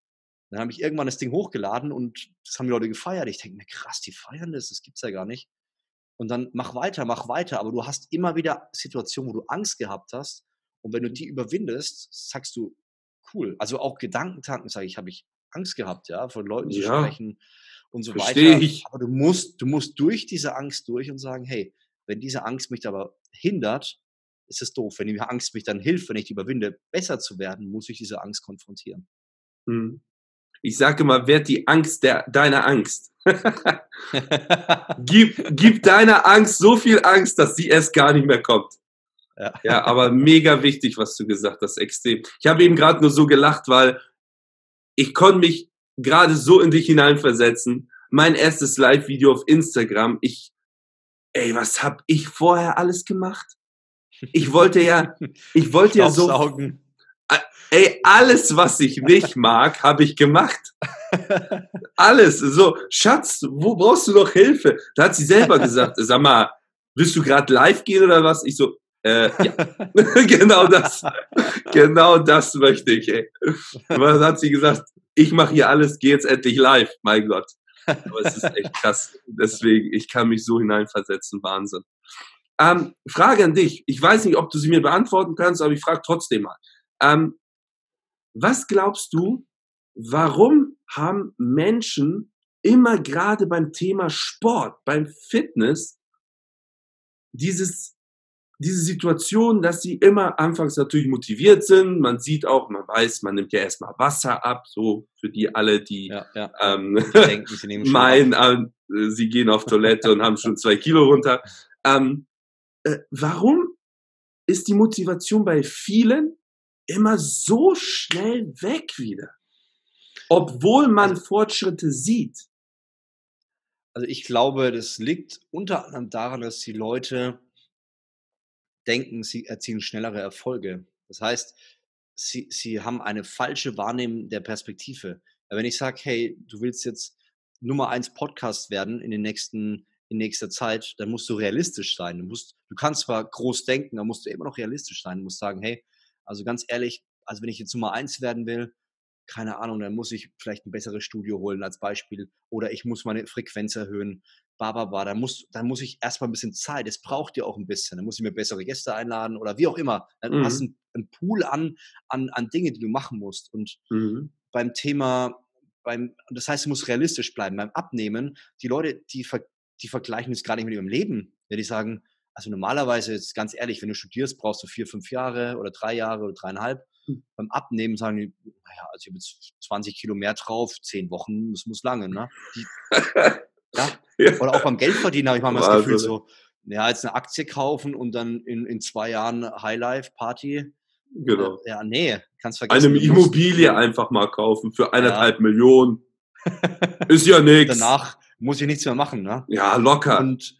Dann habe ich irgendwann das Ding hochgeladen und das haben die Leute gefeiert. Ich denke mir, krass, die feiern das, das gibt's ja gar nicht. Und dann mach weiter, mach weiter, aber du hast immer wieder Situationen, wo du Angst gehabt hast. Und wenn du die überwindest, sagst du, cool. Also auch Gedankentanken, sage ich, habe ich Angst gehabt, ja, von Leuten zu ja, sprechen und so weiter. Ich. Aber du musst, du musst durch diese Angst durch und sagen, hey, wenn diese Angst mich aber hindert, ist es doof. Wenn die Angst mich dann hilft, wenn ich die überwinde, besser zu werden, muss ich diese Angst konfrontieren. Hm. Ich sage immer, werd die Angst der, deiner Angst. *laughs* gib, gib deiner Angst so viel Angst, dass sie erst gar nicht mehr kommt. Ja. ja, aber mega wichtig, was du gesagt hast, extrem. Ich habe eben gerade nur so gelacht, weil ich konnte mich gerade so in dich hineinversetzen. Mein erstes Live-Video auf Instagram, ich ey, was hab ich vorher alles gemacht? Ich wollte ja, *laughs* ich wollte ja so, ey, alles, was ich nicht mag, habe ich gemacht. Alles. So, Schatz, wo brauchst du noch Hilfe? Da hat sie selber gesagt, sag mal, willst du gerade live gehen oder was? Ich so, äh, ja. *laughs* genau das. genau das möchte ich, ey. Was hat sie gesagt? Ich mache hier alles, geh jetzt endlich live. Mein Gott. Aber es ist echt krass. Deswegen, ich kann mich so hineinversetzen. Wahnsinn. Ähm, Frage an dich. Ich weiß nicht, ob du sie mir beantworten kannst, aber ich frage trotzdem mal. Ähm, was glaubst du, warum haben Menschen immer gerade beim Thema Sport, beim Fitness, dieses diese Situation, dass sie immer anfangs natürlich motiviert sind. Man sieht auch, man weiß, man nimmt ja erstmal Wasser ab, so für die alle, die, ja, ja. Ähm, denken, sie *laughs* meinen, äh, sie gehen auf Toilette und haben schon zwei Kilo runter. Ähm, äh, warum ist die Motivation bei vielen immer so schnell weg wieder? Obwohl man also Fortschritte sieht. Also ich glaube, das liegt unter anderem daran, dass die Leute denken, sie erzielen schnellere Erfolge. Das heißt, sie, sie haben eine falsche Wahrnehmung der Perspektive. Wenn ich sage, hey, du willst jetzt Nummer eins Podcast werden in den nächsten in nächster Zeit, dann musst du realistisch sein. Du musst, du kannst zwar groß denken, aber musst du immer noch realistisch sein. Du musst sagen, hey, also ganz ehrlich, also wenn ich jetzt Nummer eins werden will, keine Ahnung, dann muss ich vielleicht ein besseres Studio holen als Beispiel oder ich muss meine Frequenz erhöhen bababa, da muss, dann muss ich erstmal ein bisschen Zeit. Es braucht ja auch ein bisschen. Dann muss ich mir bessere Gäste einladen oder wie auch immer. Dann mhm. hast du einen, Pool an, an, an Dinge, die du machen musst. Und mhm. beim Thema, beim, das heißt, du musst realistisch bleiben. Beim Abnehmen, die Leute, die, ver, die vergleichen es gar nicht mit ihrem Leben. Ja, die sagen, also normalerweise, jetzt ganz ehrlich, wenn du studierst, brauchst du vier, fünf Jahre oder drei Jahre oder dreieinhalb. Mhm. Beim Abnehmen sagen die, naja, also ich habe jetzt 20 Kilo mehr drauf, zehn Wochen, das muss lange, ne? Die, *laughs* Ja? ja. Oder auch beim Geldverdienen habe ich manchmal das Gefühl so, ja, jetzt eine Aktie kaufen und dann in, in zwei Jahren Highlife-Party. Genau. Ja, nee, kannst vergessen. Eine Immobilie einfach mal kaufen für eineinhalb ja. Millionen. *laughs* Ist ja nichts. Danach muss ich nichts mehr machen, ne? Ja, locker. Und,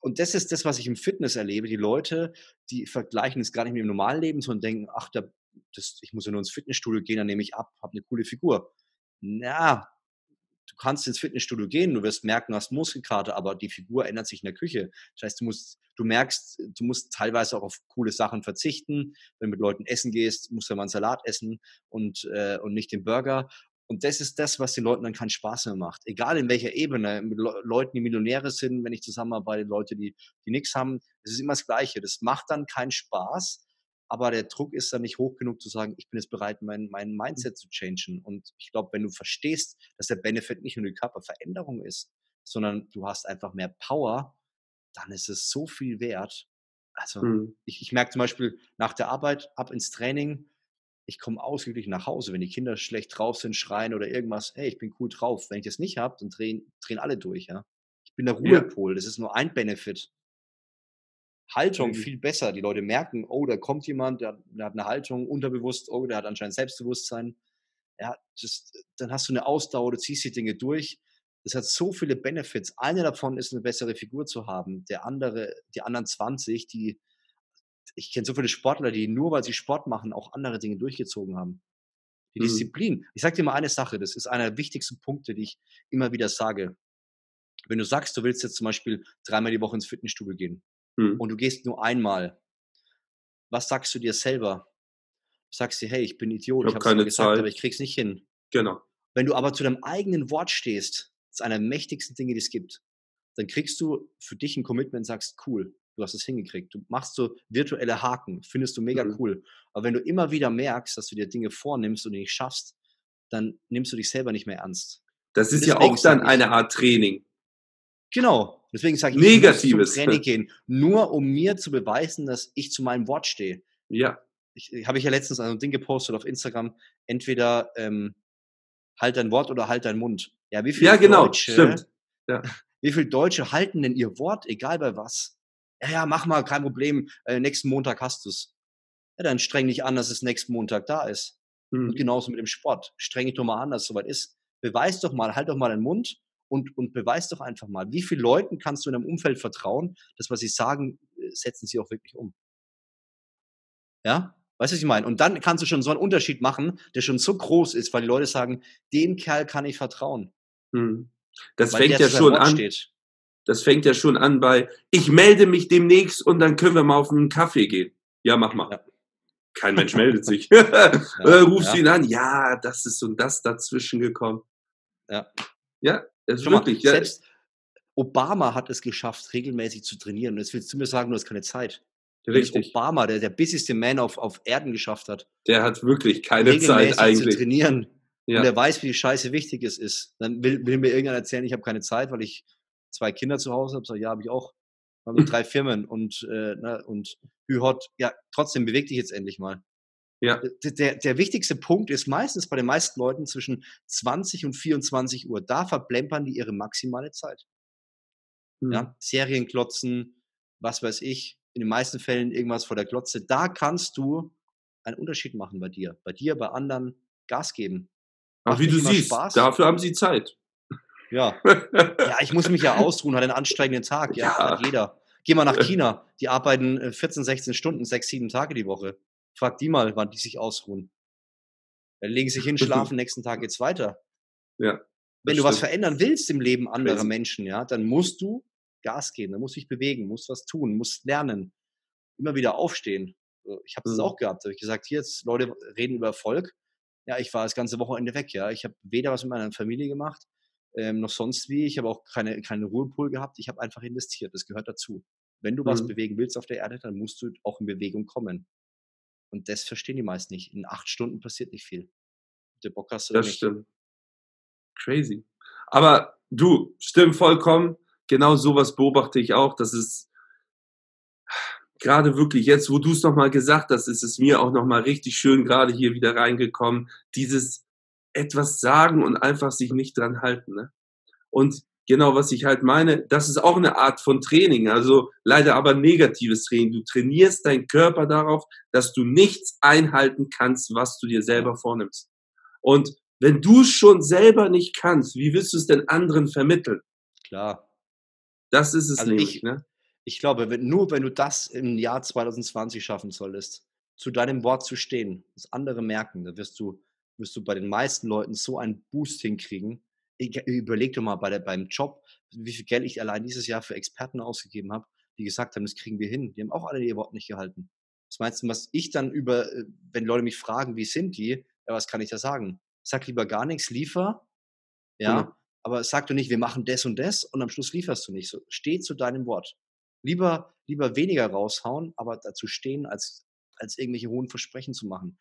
und das ist das, was ich im Fitness erlebe. Die Leute, die vergleichen es gar nicht mit dem normalen Leben, sondern denken, ach, da, das, ich muss ja nur ins Fitnessstudio gehen, dann nehme ich ab, habe eine coole Figur. Na, du kannst ins Fitnessstudio gehen, du wirst merken, du hast Muskelkater, aber die Figur ändert sich in der Küche. Das heißt, du musst, du merkst, du musst teilweise auch auf coole Sachen verzichten. Wenn du mit Leuten essen gehst, musst du mal einen Salat essen und, äh, und nicht den Burger. Und das ist das, was den Leuten dann keinen Spaß mehr macht. Egal in welcher Ebene, mit Le Leuten, die Millionäre sind, wenn ich zusammenarbeite, Leute, die, die nichts haben, es ist immer das Gleiche. Das macht dann keinen Spaß, aber der Druck ist dann nicht hoch genug zu sagen, ich bin jetzt bereit, mein, mein Mindset zu changen. Und ich glaube, wenn du verstehst, dass der Benefit nicht nur die Körperveränderung ist, sondern du hast einfach mehr Power, dann ist es so viel wert. Also mhm. ich, ich merke zum Beispiel nach der Arbeit ab ins Training, ich komme ausgiebig nach Hause. Wenn die Kinder schlecht drauf sind, schreien oder irgendwas, hey, ich bin cool drauf. Wenn ich das nicht habe, dann drehen, drehen alle durch, ja. Ich bin der Ruhepol, ja. das ist nur ein Benefit. Haltung mhm. viel besser. Die Leute merken, oh, da kommt jemand, der, der, hat eine Haltung, unterbewusst, oh, der hat anscheinend Selbstbewusstsein. Ja, das, dann hast du eine Ausdauer, du ziehst die Dinge durch. Das hat so viele Benefits. Eine davon ist, eine bessere Figur zu haben. Der andere, die anderen 20, die ich kenne so viele Sportler, die nur weil sie Sport machen, auch andere Dinge durchgezogen haben. Die mhm. Disziplin. Ich sage dir mal eine Sache, das ist einer der wichtigsten Punkte, die ich immer wieder sage. Wenn du sagst, du willst jetzt zum Beispiel dreimal die Woche ins Fitnessstudio gehen mhm. und du gehst nur einmal, was sagst du dir selber? Du sagst dir, hey, ich bin Idiot, ich, habe es gesagt, Zeit. aber ich krieg's nicht hin. Genau. Wenn du aber zu deinem eigenen Wort stehst, das ist einer der mächtigsten Dinge, die es gibt, dann kriegst du für dich ein Commitment und sagst, cool, du hast es hingekriegt. Du machst so virtuelle Haken, findest du mega mhm. cool. Aber wenn du immer wieder merkst, dass du dir Dinge vornimmst und die nicht schaffst, dann nimmst du dich selber nicht mehr ernst. Das ist ja auch dann eine Art Training. Genau. Deswegen sage ich, Negatives. ich muss zum Training *laughs* gehen, nur um mir zu beweisen, dass ich zu meinem Wort stehe. Ja. Ich, habe ich ja letztens ein Ding gepostet auf Instagram. Entweder ähm, halt dein Wort oder halt dein Mund. Ja, wie viele ja, genau, Deutsche, stimmt. Ja. *laughs* Wie viele Deutsche halten denn ihr Wort, egal bei was? Ja, ja, mach mal, kein Problem, äh, nächsten Montag hast du's. Ja, dann streng dich an, dass es nächsten Montag da ist. Mhm. Und genauso mit dem Sport. Streng dich doch mal an, dass es soweit ist. Beweis doch mal, halt doch mal den Mund und, und beweis doch einfach mal, wie vielen Leuten kannst du in einem Umfeld vertrauen, dass was sie sagen, äh, setzen sie auch wirklich um. Ja? Weißt du, was ich meine? Und dann kannst du schon so einen Unterschied machen, der schon so groß ist, weil die Leute sagen, dem Kerl kann ich vertrauen. Mhm. Das weil fängt ja schon an. Steht. Das fängt ja schon an bei, ich melde mich demnächst und dann können wir mal auf einen Kaffee gehen. Ja, mach mal. Ja. Kein Mensch *laughs* meldet sich. ja, *laughs* Rufst ja. ihn an, ja, das ist und das dazwischen gekommen. Ja. Ja, das ist Schau wirklich. Mal, selbst Obama hat es geschafft, regelmäßig zu trainieren. Und jetzt willst du mir sagen, du hast keine Zeit. Richtig. Obama, der der busyste Man auf, auf Erden geschafft hat. Der hat wirklich keine Zeit eigentlich. zu trainieren. Ja. Und der weiß, wie scheiße wichtig es ist. Dann will, will mir irgendjemand erzählen, ich habe keine Zeit, weil ich zwei Kinder zu Hause habe, sage, ja, habe ich auch. Habe drei Firmen und, äh, ne, und Hü-Hot, ja, trotzdem beweg dich jetzt endlich mal. Ja. Der, der wichtigste Punkt ist meistens bei den meisten Leuten zwischen 20 und 24 Uhr. Da verplempern die ihre maximale Zeit. Mhm. Ja, Serien klotzen, was weiß ich, in den meisten Fällen irgendwas vor der Glotze. Da kannst du einen Unterschied machen bei dir. Bei dir, bei anderen Gas geben. Aber wie du siehst, Spaß. dafür haben sie Zeit. Ja. *laughs* ja, ich muss mich ja ausruhen, hat einen anstrengenden Tag. Ja, ja. hat jeder. Geh mal nach China. Die arbeiten 14, äh, 16 Stunden, 6, 7 Tage die Woche. Frag die mal, wann die sich ausruhen. Dann legen sich hin, schlafen, nächsten Tag geht's weiter. Ja. Wenn du stimmt. was verändern willst im Leben anderer Crazy. Menschen, ja, dann musst du Gas geben, dann musst du dich bewegen, musst was tun, musst lernen, immer wieder aufstehen. Ich habe das mhm. auch gehabt. Da habe ich gesagt, hier jetzt Leute reden über Erfolg. Ja, ich war das ganze Wochenende weg, ja. Ich habe weder was mit meiner Familie gemacht, ähm, noch sonst wie. Ich habe auch keine, keine Ruhepool gehabt. Ich habe einfach investiert. Das gehört dazu. Wenn du mhm. was bewegen willst auf der Erde, dann musst du auch in Bewegung kommen. Und das verstehen die meisten nicht. In acht Stunden passiert nicht viel. Der Bock hast du Das nicht. stimmt. Crazy. Aber du, stimmt vollkommen. Genau sowas beobachte ich auch. Das ist gerade wirklich jetzt, wo du es nochmal gesagt hast, ist es mir auch nochmal richtig schön gerade hier wieder reingekommen. Dieses, etwas sagen und einfach sich nicht dran halten. Ne? Und genau, was ich halt meine, das ist auch eine Art von Training, also leider aber negatives Training. Du trainierst deinen Körper darauf, dass du nichts einhalten kannst, was du dir selber vornimmst. Und wenn du es schon selber nicht kannst, wie willst du es denn anderen vermitteln? Klar. Das ist es also nämlich, ich, ne? Ich glaube, wenn, nur wenn du das im Jahr 2020 schaffen solltest, zu deinem Wort zu stehen, das andere merken, dann wirst du wirst du bei den meisten Leuten so einen Boost hinkriegen. Überleg dir mal bei der, beim Job, wie viel Geld ich allein dieses Jahr für Experten ausgegeben habe, die gesagt haben, das kriegen wir hin. Die haben auch alle ihr Wort nicht gehalten. Was meinst du, was ich dann über, äh, wenn Leute mich fragen, wie sind die, ja, was kann ich da sagen? Sag lieber gar nichts, liefer, ja, mhm. aber sag du nicht, wir machen das und das und am Schluss lieferst du nicht. So, steh zu deinem Wort. Lieber, lieber weniger raushauen, aber dazu stehen, als, als irgendwelche hohen Versprechen zu machen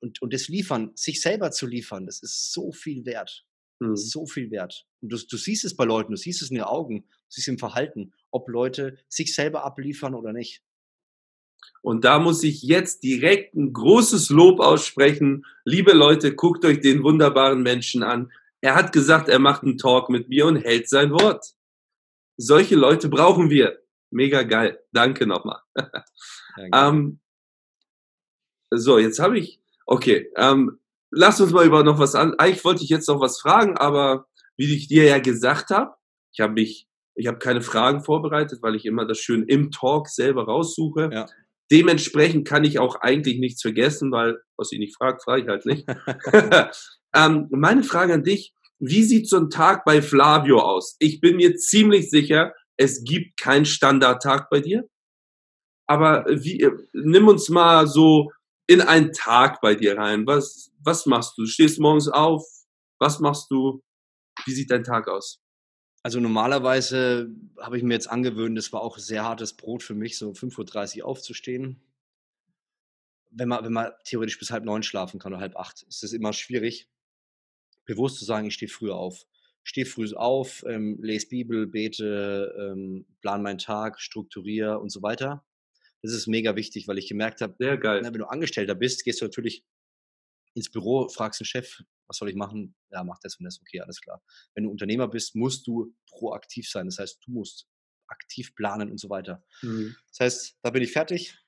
und, und das Liefern, sich selber zu liefern, das ist so viel wert. Mhm. So viel wert. Und du, du siehst es bei Leuten, du siehst es in den Augen, du siehst es im Verhalten, ob Leute sich selber abliefern oder nicht. Und da muss ich jetzt direkt ein großes Lob aussprechen. Liebe Leute, guckt euch den wunderbaren Menschen an. Er hat gesagt, er macht einen Talk mit mir und hält sein Wort. Solche Leute brauchen wir. Mega geil. Danke nochmal. *laughs* ähm, so, jetzt habe ich, okay, ähm, lass uns mal über noch was an. Eigentlich wollte ich jetzt noch was fragen, aber wie ich dir ja gesagt habe, ich habe mich, ich habe keine Fragen vorbereitet, weil ich immer das schön im Talk selber raussuche. Ja. Dementsprechend kann ich auch eigentlich nichts vergessen, weil was ich nicht frage, frage ich halt nicht. *laughs* ähm, meine Frage an dich, wie sieht so ein Tag bei Flavio aus? Ich bin mir ziemlich sicher, es gibt keinen Standardtag bei dir. Aber wie, nimm uns mal so in einen Tag bei dir rein. Was, was machst du? Du stehst morgens auf. Was machst du? Wie sieht dein Tag aus? Also normalerweise habe ich mir jetzt angewöhnt, das war auch sehr hartes Brot für mich, so 5.30 Uhr aufzustehen. Wenn man, wenn man theoretisch bis halb neun schlafen kann oder halb acht, ist das immer schwierig, bewusst zu sagen, ich stehe früher auf. Stehe früh auf, ähm, lese Bibel, bete, ähm, plan meinen Tag, strukturiere und so weiter. Das ist mega wichtig, weil ich gemerkt habe, Sehr geil. Na, wenn du Angestellter bist, gehst du natürlich ins Büro, fragst den Chef, was soll ich machen? Ja, mach das und das, okay, alles klar. Wenn du Unternehmer bist, musst du proaktiv sein. Das heißt, du musst aktiv planen und so weiter. Mhm. Das heißt, da bin ich fertig.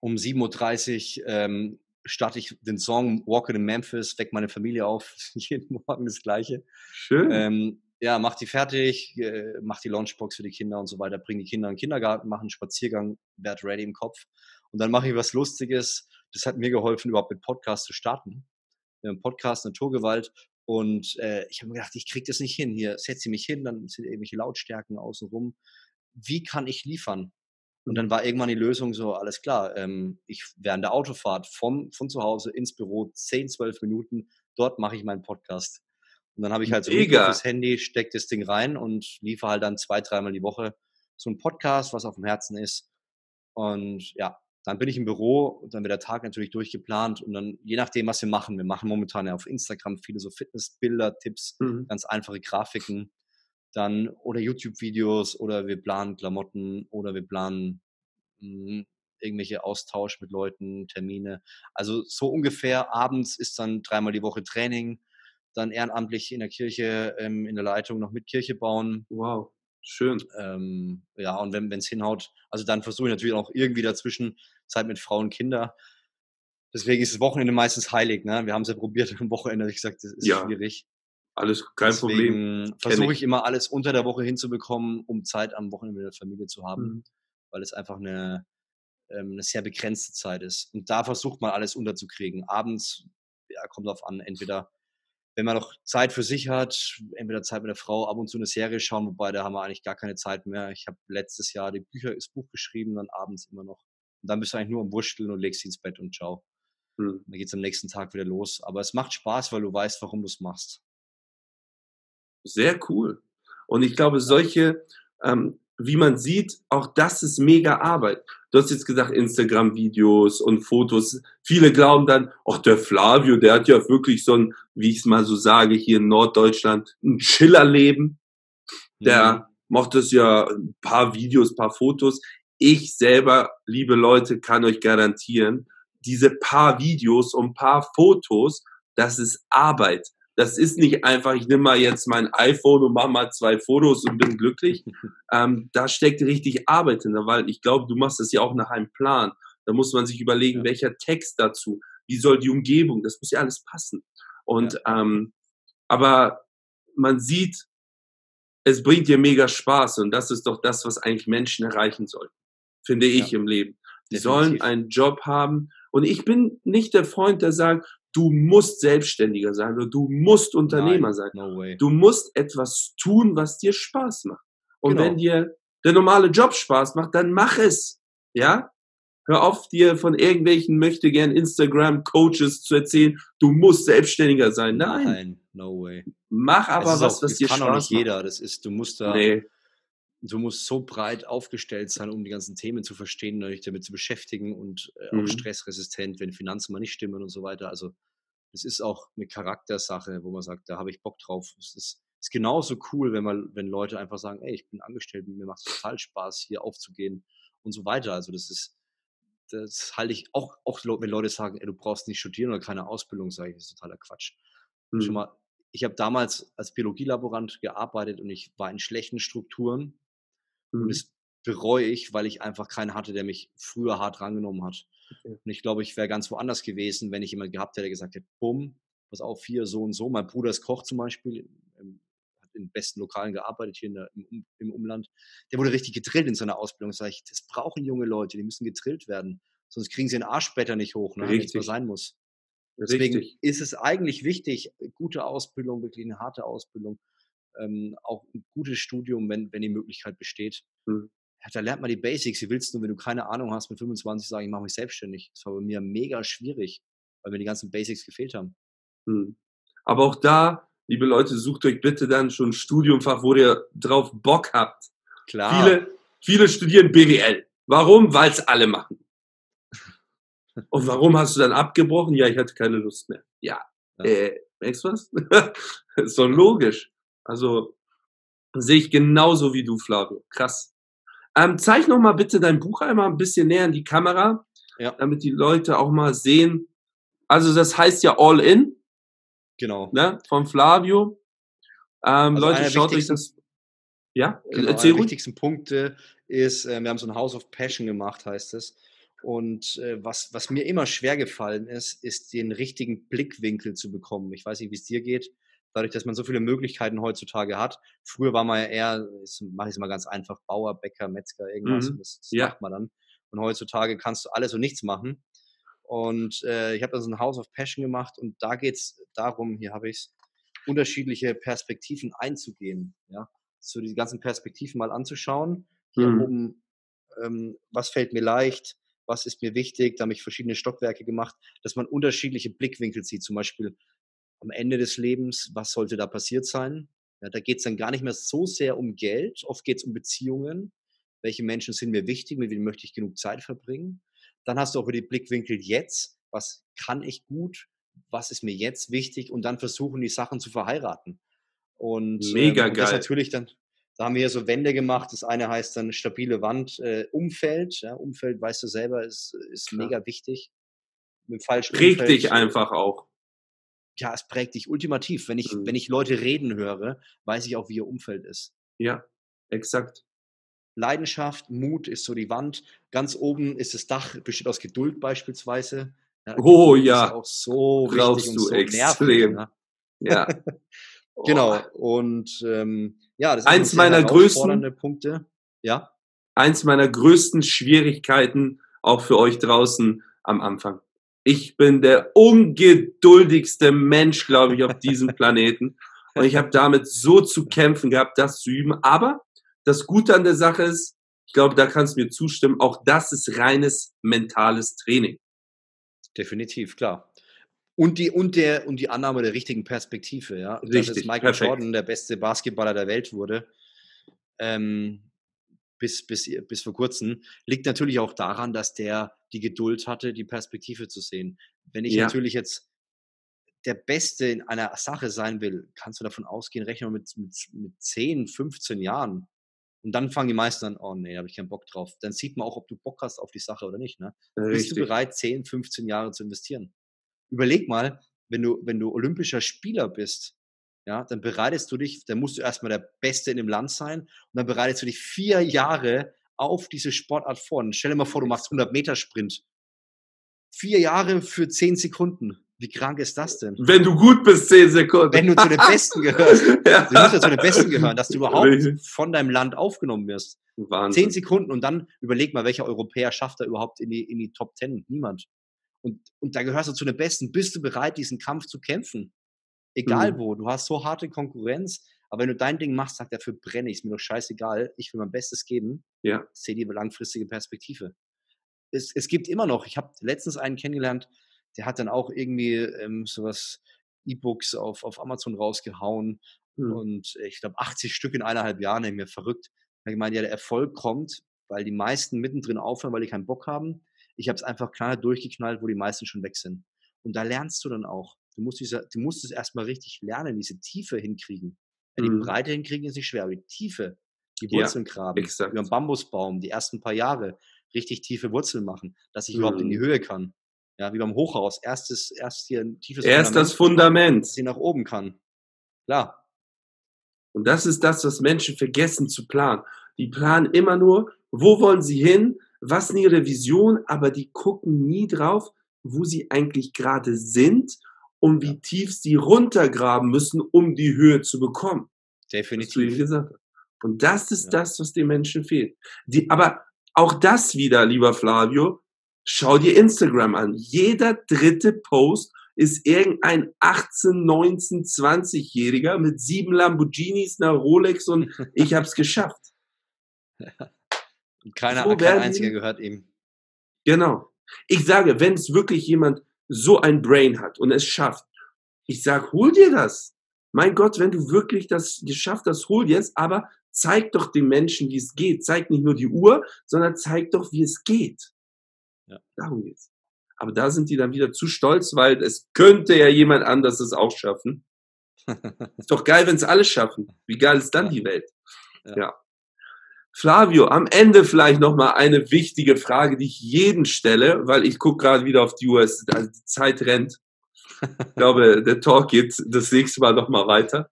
Um 7.30 Uhr ähm, starte ich den Song Walking in Memphis, weck meine Familie auf. *laughs* Jeden Morgen das Gleiche. Schön. Ähm, ja, mach die fertig, äh, mach die Launchbox für die Kinder und so weiter, bring die Kinder in den Kindergarten, mach einen Spaziergang, werd ready im Kopf. Und dann mache ich was Lustiges. Das hat mir geholfen, überhaupt mit Podcast zu starten. Haben Podcast Naturgewalt und äh, ich habe mir gedacht, ich krieg das nicht hin. Hier setze ich mich hin, dann sind irgendwelche Lautstärken außenrum. Wie kann ich liefern? Und dann war irgendwann die Lösung so, alles klar, ähm, ich während der Autofahrt vom, von zu Hause ins Büro 10, 12 Minuten, dort mache ich meinen Podcast. Und dann habe ich halt so das Handy, stecke das Ding rein und liefere halt dann zwei, dreimal die Woche so einen Podcast, was auf dem Herzen ist. Und ja, dann bin ich im Büro und dann wird der Tag natürlich durchgeplant und dann je nachdem, was wir machen. Wir machen momentan ja auf Instagram viele so Fitnessbilder, Tipps, mhm. ganz einfache Grafiken, dann oder YouTube-Videos oder wir planen Klamotten oder wir planen mh, hm, irgendwelche Austausch mit Leuten, Termine. Also so ungefähr abends ist dann dreimal die Woche Training dann ehrenamtlich in der Kirche, ähm, in der Leitung noch mit Kirche bauen. Wow, schön. Ähm, ja, und wenn es hinhaut, also dann versuche ich natürlich auch irgendwie dazwischen Zeit mit Frauen und Kinder. Deswegen ist das Wochenende meistens heilig. Ne? Wir haben es ja probiert am Wochenende, ich gesagt, das ist ja, schwierig. Alles kein Deswegen Problem. Versuche ich immer alles unter der Woche hinzubekommen, um Zeit am Wochenende mit der Familie zu haben, mhm. weil es einfach eine, ähm, eine sehr begrenzte Zeit ist. Und da versucht man alles unterzukriegen. Abends, ja, kommt darauf an, entweder wenn man noch Zeit für sich hat, entweder Zeit mit der Frau, ab und zu eine Serie schauen, wobei da haben wir eigentlich gar keine Zeit mehr. Ich habe letztes Jahr die Bücher, das Buch geschrieben, dann abends immer noch. Und dann bist du eigentlich nur am Wursteln und legst dich ins Bett und ciao. Mhm. Dann geht's am nächsten Tag wieder los. Aber es macht Spaß, weil du weißt, warum du es machst. Sehr cool. Und ich glaube, solche ähm, wie man sieht, auch das ist mega Arbeit. Du hast jetzt gesagt, Instagram-Videos und Fotos. Viele glauben dann, ach, der Flavio, der hat ja wirklich so ein, wie ich es mal so sage, hier in Norddeutschland, ein Chillerleben. Der mhm. macht das ja ein paar Videos, paar Fotos. Ich selber, liebe Leute, kann euch garantieren, diese paar Videos und paar Fotos, das ist Arbeit. Das ist nicht einfach, ich nehme mal jetzt mein iPhone und mache mal zwei Fotos und bin glücklich. *laughs* ähm, da steckt richtig Arbeit hinter, weil ich glaube, du machst das ja auch nach einem Plan. Da muss man sich überlegen, welcher Text dazu, wie soll die Umgebung, das muss ja alles passen. Und ähm, aber man sieht, es bringt dir mega Spaß und das ist doch das, was eigentlich Menschen erreichen sollten, finde ich ja. im Leben. Die Definitiv. sollen einen Job haben. Und ich bin nicht der Freund, der sagt, du musst Selbstständiger sein oder du musst Unternehmer Nein, sein. No du musst etwas tun, was dir Spaß macht. Und genau. wenn dir der normale Job Spaß macht, dann mach es. Ja? Hör auf, dir von irgendwelchen möchte gern Instagram-Coaches zu erzählen, du musst Selbstständiger sein. Nein. Nein, no way. Mach aber was, auch, was dir Spaß macht. kann auch nicht jeder. Das ist, du musst da, nee. Du musst so breit aufgestellt sein, um die ganzen Themen zu verstehen, dich damit zu beschäftigen und äh, auch mhm. stressresistent, wenn Finanzen mal nicht stimmen und so weiter. Also es ist auch eine Charaktersache, wo man sagt, da habe ich Bock drauf. Es ist, ist genauso cool, wenn man, wenn Leute einfach sagen, ey, ich bin angestellt, mir macht es total Spaß, hier aufzugehen und so weiter. Also das ist, das halte ich auch, auch wenn Leute sagen, ey, du brauchst nicht studieren oder keine Ausbildung, sage ich, das ist totaler Quatsch. Mhm. Schon mal, ich habe damals als Biologielaborant gearbeitet und ich war in schlechten Strukturen. Mhm. Und das bereue ich, weil ich einfach keinen hatte, der mich früher hart rangenommen hat. Okay. Und ich glaube, ich wäre ganz woanders gewesen, wenn ich jemanden gehabt hätte, der gesagt hätte, bumm, pass auf, hier so und so. Mein Bruder ist Koch zum Beispiel, ähm, hat in besten Lokalen gearbeitet hier der, im, im, Umland. Der wurde richtig gedrillt in seiner Ausbildung. Sag ich, das brauchen junge Leute, die müssen gedrillt werden. Sonst kriegen sie den Arschbetter nicht hoch, ne, wenn es so sein muss. Deswegen richtig. ist es eigentlich wichtig, gute Ausbildung, wirklich eine harte Ausbildung, ähm, auch ein gutes Studium, wenn, wenn die Möglichkeit besteht. Hm. Ja, da lernt man die Basics. Wie willst du, wenn du keine Ahnung hast, mit 25 sagen, ich mache mich selbstständig? Das war bei mir mega schwierig, weil mir die ganzen Basics gefehlt haben. Hm. Aber auch da, liebe Leute, sucht euch bitte dann schon ein Studiumfach, wo ihr drauf Bock habt. Klar. Viele, viele studieren BWL. Warum? Weil es alle machen. *laughs* Und warum hast du dann abgebrochen? Ja, ich hatte keine Lust mehr. Ja, ja. äh, merkst du was? *laughs* ist doch logisch. Also sehe ich genauso wie du, Flavio. Krass. Ähm, zeig noch mal bitte dein Buch einmal ein bisschen näher in die Kamera, ja. damit die Leute auch mal sehen. Also das heißt ja All In. Genau. Ne? Von Flavio. Ähm, also Leute, schaut euch das. Ja, genau, erzähl einer der wichtigsten Punkte ist, äh, wir haben so ein House of Passion gemacht, heißt es. Und äh, was, was mir immer schwer gefallen ist, ist den richtigen Blickwinkel zu bekommen. Ich weiß nicht, wie es dir geht. Dadurch, dass man so viele Möglichkeiten heutzutage hat. Früher war man ja eher, jetzt mache ich es mal ganz einfach, Bauer, Bäcker, Metzger, irgendwas. Mhm. Das, das ja. macht man dann. Und heutzutage kannst du alles und nichts machen. Und äh, ich habe dann so ein House of Passion gemacht und da geht es darum, hier habe ich es, unterschiedliche Perspektiven einzugehen. Ja? So die ganzen Perspektiven mal anzuschauen. Hier mhm. oben, ähm, was fällt mir leicht, was ist mir wichtig, da habe ich verschiedene Stockwerke gemacht, dass man unterschiedliche Blickwinkel sieht. Zum Beispiel am Ende des Lebens, was sollte da passiert sein? Ja, da geht es dann gar nicht mehr so sehr um Geld, oft geht es um Beziehungen. Welche Menschen sind mir wichtig, mit wem möchte ich genug Zeit verbringen? Dann hast du auch wieder die Blickwinkel jetzt, was kann ich gut, was ist mir jetzt wichtig und dann versuchen, die Sachen zu verheiraten. Und, Mega ähm, und das natürlich dann, da haben wir ja so Wände gemacht. Das eine heißt dann stabile Wand, äh, Umfeld. Ja, Umfeld, weißt du selber, ist, ist mega wichtig. Mit falschen Prägt Umfeld, dich einfach auch. Ja, es prägt dich ultimativ. Wenn ich, mhm. wenn ich Leute reden höre, weiß ich auch, wie ihr Umfeld ist. Ja, exakt. Leidenschaft, Mut ist so die Wand. Ganz oben ist das Dach, besteht aus Geduld beispielsweise. Ja, oh ja. Ist auch so Brauchst du so extrem. Nervig, ja. *laughs* genau. Und ähm, ja, das eins meiner größten Punkte. Ja. Eins meiner größten Schwierigkeiten auch für euch draußen am Anfang. Ich bin der ungeduldigste Mensch, glaube ich, auf diesem Planeten. Und ich habe damit so zu kämpfen gehabt, das zu üben. Aber das Gute an der Sache ist, ich glaube, da kannst du mir zustimmen, auch das ist reines mentales Training. Definitiv, klar. Und die, und, der, und die Annahme der richtigen Perspektive, ja. Richtig, Dass Michael perfekt. Jordan der beste Basketballer der Welt wurde, ähm, bis, bis, bis vor kurzem, liegt natürlich auch daran, dass der die Geduld hatte, die Perspektive zu sehen. Wenn ich ja. natürlich jetzt der Beste in einer Sache sein will, kannst du davon ausgehen, rechnen wir mit, mit, mit 10, 15 Jahren. Und dann fangen die meisten an, oh nee, da habe ich keinen Bock drauf. Dann sieht man auch, ob du Bock hast auf die Sache oder nicht. Ne? Bist du bereit, 10, 15 Jahre zu investieren? überleg mal, wenn du, wenn du olympischer Spieler bist, ja, dann bereitest du dich, dann musst du erstmal der Beste in dem Land sein und dann bereitest du dich vier Jahre auf diese Sportart vor. Und stell dir mal vor, du machst 100 Meter Sprint. Vier Jahre für zehn Sekunden. Wie krank ist das denn? Wenn du gut bist, zehn Sekunden. Wenn du zu den Besten gehörst. *laughs* ja. Du musst ja zu den Besten gehören, dass du überhaupt von deinem Land aufgenommen wirst. Wahnsinn. Zehn Sekunden und dann überleg mal, welcher Europäer schafft da überhaupt in die, in die Top Ten? Niemand. Und, und da gehörst du zu den Besten. Bist du bereit, diesen Kampf zu kämpfen? Egal mhm. wo. Du hast so harte Konkurrenz. Aber wenn du dein Ding machst, sagt dafür brenne ich. Ist mir doch scheißegal. Ich will mein Bestes geben. Ja. Sehe die langfristige Perspektive. Es, es gibt immer noch, ich habe letztens einen kennengelernt, der hat dann auch irgendwie ähm, sowas, E-Books auf, auf Amazon rausgehauen. Mhm. Und ich glaube, 80 Stück in eineinhalb Jahren, mir verrückt. Er hat gemeint, ja, der Erfolg kommt, weil die meisten mittendrin aufhören, weil die keinen Bock haben. Ich habe es einfach klar durchgeknallt, wo die meisten schon weg sind. Und da lernst du dann auch. Du musst, diese, du musst es erstmal richtig lernen, diese Tiefe hinkriegen. Ja, die mhm. Breite hinkriegen ist nicht schwer, aber die Tiefe, die Wurzeln ja, graben, exakt. über einen Bambusbaum, die ersten paar Jahre, richtig tiefe Wurzeln machen, dass ich mhm. überhaupt in die mhm. Höhe kann. Ja, wie beim Hochhaus. Erstes, erst hier ein tiefes Erst Fundament, das Fundament. Dass ich nach oben kann. Klar. Und das ist das, was Menschen vergessen zu planen. Die planen immer nur, wo wollen sie hin, was ist ihre Vision, aber die gucken nie drauf, wo sie eigentlich gerade sind und wie tief sie runtergraben müssen, um die Höhe zu bekommen. Definitiv. Und das ist ja. das, was den Menschen fehlt. Die, aber auch das wieder, lieber Flavio, schau dir Instagram an. Jeder dritte Post ist irgendein 18, 19, 20-Jähriger mit sieben Lamborghinis, einer Rolex und *laughs* ich hab's geschafft. Keiner, so kein einziger gehört ihm. Genau. Ich sage, wenn es wirklich jemand so ein Brain hat und es schafft, ich sag, hol dir das. Mein Gott, wenn du wirklich das geschafft hast, hol dir es, aber zeig doch den Menschen, wie es geht. Zeig nicht nur die Uhr, sondern zeig doch, wie es geht. Ja. Darum geht's. Aber da sind die dann wieder zu stolz, weil es könnte ja jemand anders es auch schaffen. *laughs* ist doch geil, wenn es alle schaffen. Wie geil ist dann ja. die Welt? Ja. ja. Flavio, am Ende vielleicht nochmal eine wichtige Frage, die ich jeden stelle, weil ich gucke gerade wieder auf die Uhr, also die Zeit rennt. Ich glaube, der Talk geht das nächste Mal nochmal weiter.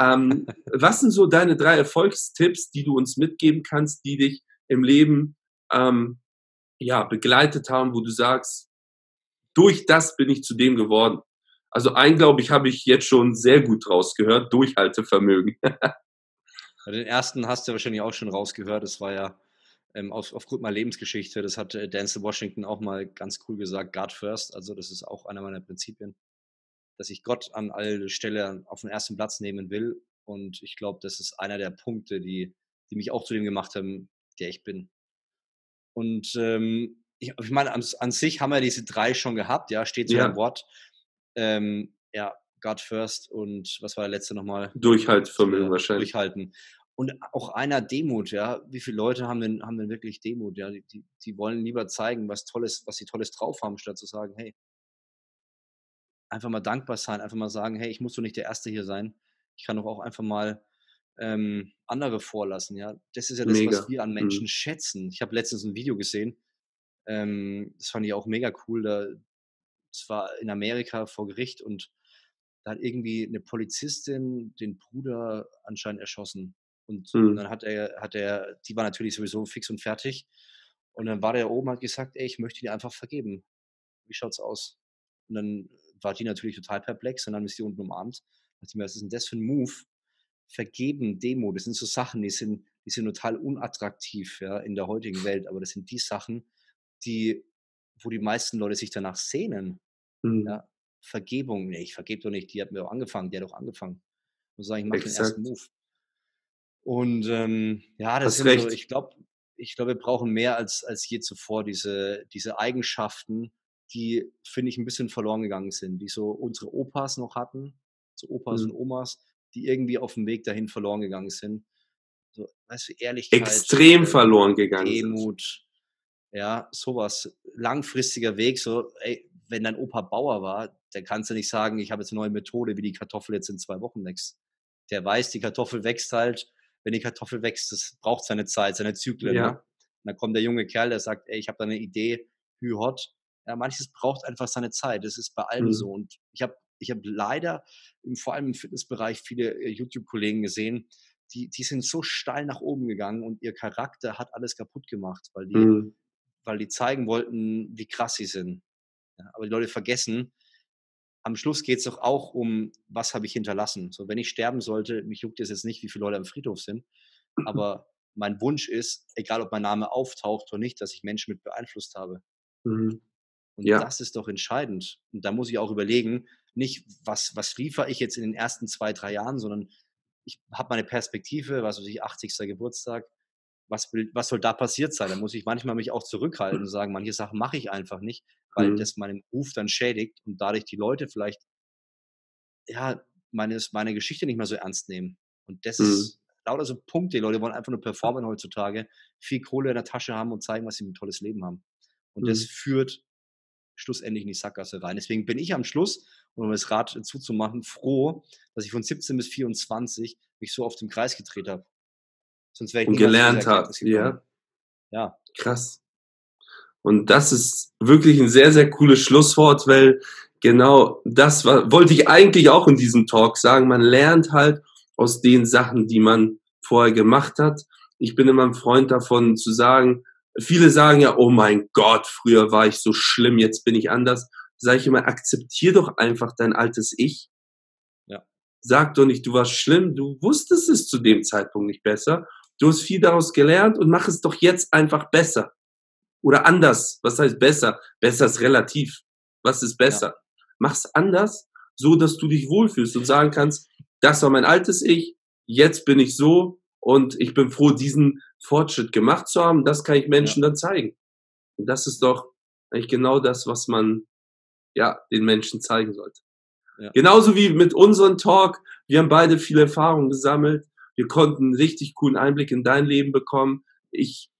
Ähm, was sind so deine drei Erfolgstipps, die du uns mitgeben kannst, die dich im Leben ähm, ja, begleitet haben, wo du sagst, durch das bin ich zu dem geworden? Also ein, glaube ich, habe ich jetzt schon sehr gut rausgehört, Durchhaltevermögen. *laughs* Den ersten hast du wahrscheinlich auch schon rausgehört. Das war ja ähm, auf, aufgrund meiner Lebensgeschichte. Das hat äh, Denzel Washington auch mal ganz cool gesagt. God first. Also das ist auch einer meiner Prinzipien, dass ich Gott an alle Stelle auf den ersten Platz nehmen will. Und ich glaube, das ist einer der Punkte, die, die mich auch zu dem gemacht haben, der ich bin. Und ähm, ich, ich meine, an, an, sich haben wir diese drei schon gehabt. Ja, steht so ja. im Wort. Ähm, ja, God First und was war der letzte nochmal? Durchhaltevermögen wahrscheinlich. Durchhalten. Und auch einer Demut, ja. Wie viele Leute haben denn, haben denn wirklich Demut, ja? Die, die wollen lieber zeigen, was Tolles, was sie Tolles drauf haben, statt zu sagen, hey, einfach mal dankbar sein, einfach mal sagen, hey, ich muss doch nicht der Erste hier sein. Ich kann doch auch einfach mal ähm, andere vorlassen, ja. Das ist ja das, mega. was wir an mhm. Menschen mhm. schätzen. Ich habe letztens ein Video gesehen, ähm, das fand ich auch mega cool. Da, das war in Amerika vor Gericht und da hat irgendwie eine Polizistin den Bruder anscheinend erschossen. Und, mhm. und dann hat er, hat er, die war natürlich sowieso fix und fertig. Und dann war der oben, hat gesagt, ey, ich möchte dir einfach vergeben. Wie schaut's aus? Und dann war die natürlich total perplex und dann ist die unten umarmt. Da dachte mir, was ist denn das für ein Move? Vergeben, Demo, das sind so Sachen, die sind, die sind total unattraktiv ja, in der heutigen Welt, aber das sind die Sachen, die, wo die meisten Leute sich danach sehnen. Mhm. Ja, Vergebung, nee, ich vergebe doch nicht, die hat mir auch angefangen, die hat auch angefangen. Und sagen, ich mache den ersten Move. Und ähm, ja, das ist so, ich glaube, ich glaube, wir brauchen mehr als, als je zuvor diese, diese Eigenschaften, die, finde ich, ein bisschen verloren gegangen sind, die so unsere Opas noch hatten, so Opas mhm. und Omas, die irgendwie auf dem Weg dahin verloren gegangen sind. So, weißt du, Ehrlichkeit. Extrem äh, verloren gegangen. Demut, sind. ja, sowas. Langfristiger Weg, so, ey, wenn dein Opa Bauer war, der kannst du nicht sagen, ich habe jetzt eine neue Methode, wie die Kartoffel jetzt in zwei Wochen wächst. Der weiß, die Kartoffel wächst halt, wenn die Kartoffel wächst, das braucht seine Zeit, seine Zyklen. Ja. Ne? Und dann kommt der junge Kerl, der sagt, ey, ich habe da eine Idee, hü hot. Ja, manches braucht einfach seine Zeit. Das ist bei allem mhm. so. Und ich habe ich hab leider, im, vor allem im Fitnessbereich, viele äh, YouTube-Kollegen gesehen, die, die sind so steil nach oben gegangen und ihr Charakter hat alles kaputt gemacht, weil die, mhm. weil die zeigen wollten, wie krass sie sind. Aber die Leute vergessen, am Schluss geht es doch auch um, was habe ich hinterlassen. So, wenn ich sterben sollte, mich juckt es jetzt nicht, wie viele Leute am Friedhof sind, *clears throat* aber mein Wunsch ist, egal ob mein Name auftaucht oder nicht, dass ich Menschen mit beeinflusst habe. Mhm. Und ja. das ist doch entscheidend. Und da muss ich auch überlegen, nicht, was, was liefere ich jetzt in den ersten zwei, drei Jahren, sondern ich habe meine Perspektive, was weiß ich, 80. Geburtstag, was, will, was soll da passiert sein? Da muss ich manchmal mich auch zurückhalten und *clears throat* sagen, manche Sachen mache ich einfach nicht, weil mhm. das meinen Ruf dann schädigt und dadurch die Leute vielleicht, ja, meine, meine Geschichte nicht mehr so ernst nehmen. Und das mhm. ist lauter so Punkte. Die Leute wollen einfach nur performen heutzutage, viel Kohle in der Tasche haben und zeigen, was sie ein tolles Leben haben. Und mhm. das führt schlussendlich in die Sackgasse rein. Deswegen bin ich am Schluss, um das Rad zuzumachen, froh, dass ich von 17 bis 24 mich so auf den Kreis gedreht habe. Sonst wäre ich und gelernt habe. Ja. ja. Krass. Und das ist wirklich ein sehr, sehr cooles Schlusswort, weil genau das war, wollte ich eigentlich auch in diesem Talk sagen. Man lernt halt aus den Sachen, die man vorher gemacht hat. Ich bin immer ein Freund davon zu sagen, viele sagen ja, oh mein Gott, früher war ich so schlimm, jetzt bin ich anders. Sag ich immer, akzeptier doch einfach dein altes Ich. Ja. Sag doch nicht, du warst schlimm, du wusstest es zu dem Zeitpunkt nicht besser. Du hast viel daraus gelernt und mach es doch jetzt einfach besser. Oder anders. Was heißt besser? Besser ist relativ. Was ist besser? Ja. Mach's anders, so dass du dich wohlfühlst und sagen kannst, das war mein altes Ich, jetzt bin ich so und ich bin froh, diesen Fortschritt gemacht zu haben. Das kann ich Menschen ja. dann zeigen. Und das ist doch eigentlich genau das, was man ja den Menschen zeigen sollte. Ja. Genauso wie mit unserem Talk. Wir haben beide viele Erfahrungen gesammelt. Wir konnten einen richtig coolen Einblick in dein Leben bekommen. Ich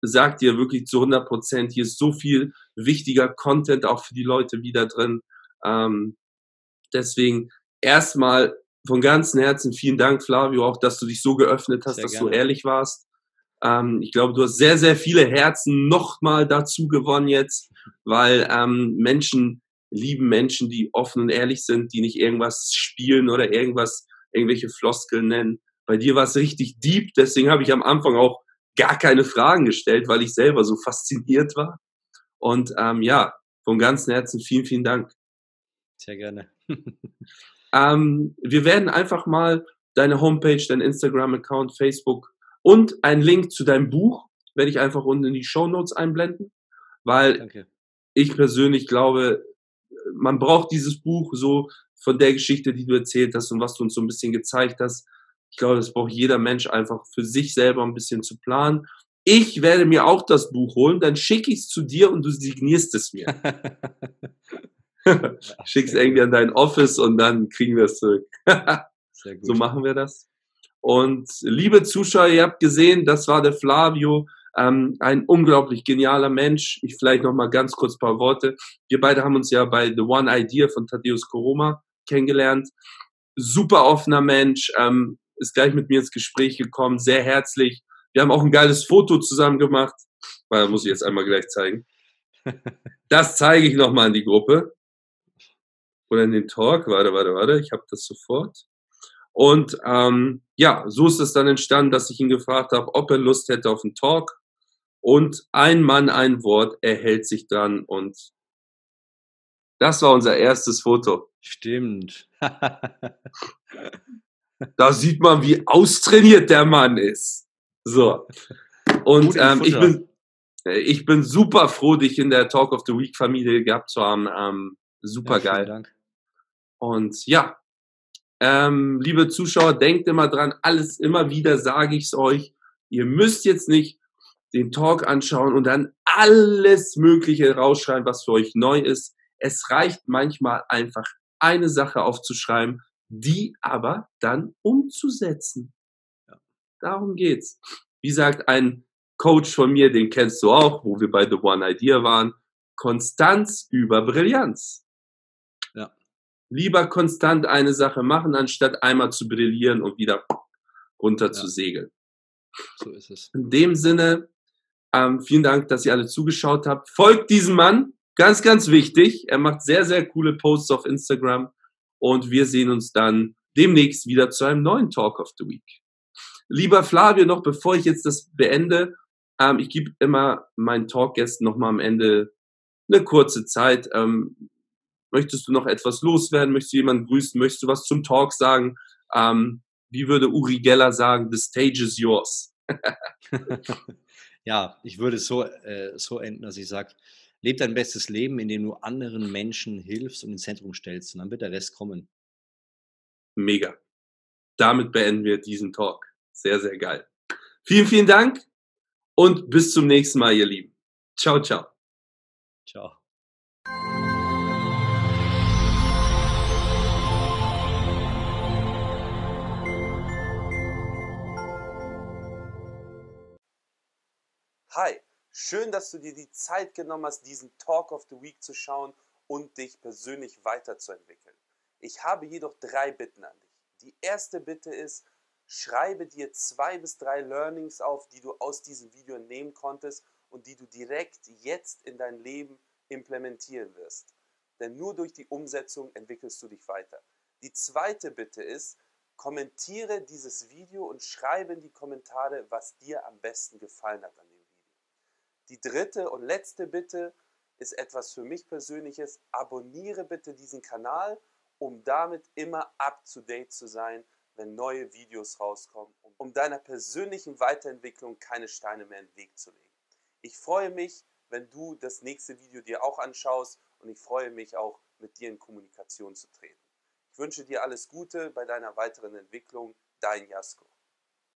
sagt dir wirklich zu 100 Prozent, hier ist so viel wichtiger Content auch für die Leute wieder drin. Ähm, deswegen erstmal von ganzem Herzen vielen Dank, Flavio, auch, dass du dich so geöffnet hast, sehr dass gerne. du ehrlich warst. Ähm, ich glaube, du hast sehr, sehr viele Herzen nochmal dazu gewonnen jetzt, weil ähm, Menschen lieben Menschen, die offen und ehrlich sind, die nicht irgendwas spielen oder irgendwas, irgendwelche Floskeln nennen. Bei dir war es richtig deep, deswegen habe ich am Anfang auch gar keine Fragen gestellt, weil ich selber so fasziniert war. Und ähm, ja, vom ganzen Herzen vielen, vielen Dank. Sehr gerne. *laughs* ähm, wir werden einfach mal deine Homepage, dein Instagram-Account, Facebook und einen Link zu deinem Buch werde ich einfach unten in die Show Notes einblenden, weil Danke. ich persönlich glaube, man braucht dieses Buch so von der Geschichte, die du erzählt hast und was du uns so ein bisschen gezeigt hast, ich glaube, das braucht jeder Mensch einfach für sich selber ein bisschen zu planen. Ich werde mir auch das Buch holen, dann schicke ich es zu dir und du signierst es mir. *laughs* *laughs* Schick's irgendwie an dein Office und dann kriegen wir es zurück. *laughs* so machen wir das. Und liebe Zuschauer, ihr habt gesehen, das war der Flavio, ähm, ein unglaublich genialer Mensch. Ich vielleicht noch mal ganz kurz paar Worte. Wir beide haben uns ja bei The One Idea von Thaddeus Koroma kennengelernt. Super offener Mensch, ähm, ist gleich mit mir ins Gespräch gekommen, sehr herzlich. Wir haben auch ein geiles Foto zusammen gemacht. Das muss ich jetzt einmal gleich zeigen. *laughs* Das zeige ich nochmal in die Gruppe. Oder in den Talk. Warte, warte, warte. Ich habe das sofort. Und ähm, ja, so ist es dann entstanden, dass ich ihn gefragt habe, ob er Lust hätte auf einen Talk. Und ein Mann, ein Wort, er hält sich dran. Und das war unser erstes Foto. Stimmt. *laughs* Da sieht man, wie austrainiert der Mann ist. So. Und ähm, ich, bin, ich bin super froh, dich in der Talk of the Week Familie gehabt zu haben. Ähm, super ja, geil. Dank. Und ja, ähm, liebe Zuschauer, denkt immer dran, alles immer wieder sage ich es euch. Ihr müsst jetzt nicht den Talk anschauen und dann alles Mögliche rausschreiben, was für euch neu ist. Es reicht manchmal einfach eine Sache aufzuschreiben die aber dann umzusetzen. Ja. Darum geht's. Wie sagt ein Coach von mir, den kennst du auch, wo wir bei The One Idea waren, Konstanz über Brillanz. Ja. Lieber konstant eine Sache machen, anstatt einmal zu brillieren und wieder runter ja. zu segeln. So ist es. In dem Sinne, ähm, vielen Dank, dass ihr alle zugeschaut habt. Folgt diesem Mann, ganz, ganz wichtig. Er macht sehr, sehr coole Posts auf Instagram und wir sehen uns dann demnächst wieder zu einem neuen Talk of the Week. Lieber Flavio, noch bevor ich jetzt das beende, ähm, ich gebe immer meinen Talkgästen nochmal am Ende eine kurze Zeit. Ähm, möchtest du noch etwas loswerden? Möchtest du jemanden grüßen? Möchtest du was zum Talk sagen? Ähm, wie würde Uri Geller sagen, the stage is yours? *laughs* ja, ich würde so, äh, so enden, dass ich sage, Leb dein bestes Leben, indem du anderen Menschen hilfst und ins Zentrum stellst. Und dann wird der Rest kommen. Mega. Damit beenden wir diesen Talk. Sehr, sehr geil. Vielen, vielen Dank und bis zum nächsten Mal, ihr Lieben. Ciao, ciao. Ciao. Schön, dass du dir die Zeit genommen hast, diesen Talk of the Week zu schauen und dich persönlich weiterzuentwickeln. Ich habe jedoch drei Bitten an dich. Die erste Bitte ist, schreibe dir zwei bis drei Learnings auf, die du aus diesem Video nehmen konntest und die du direkt jetzt in dein Leben implementieren wirst. Denn nur durch die Umsetzung entwickelst du dich weiter. Die zweite Bitte ist, kommentiere dieses Video und schreibe in die Kommentare, was dir am besten gefallen hat. Die dritte und letzte Bitte ist etwas für mich persönliches. Abonniere bitte diesen Kanal, um damit immer up-to-date zu sein, wenn neue Videos rauskommen, um deiner persönlichen Weiterentwicklung keine Steine mehr in den Weg zu legen. Ich freue mich, wenn du das nächste Video dir auch anschaust und ich freue mich auch, mit dir in Kommunikation zu treten. Ich wünsche dir alles Gute bei deiner weiteren Entwicklung. Dein Jasko.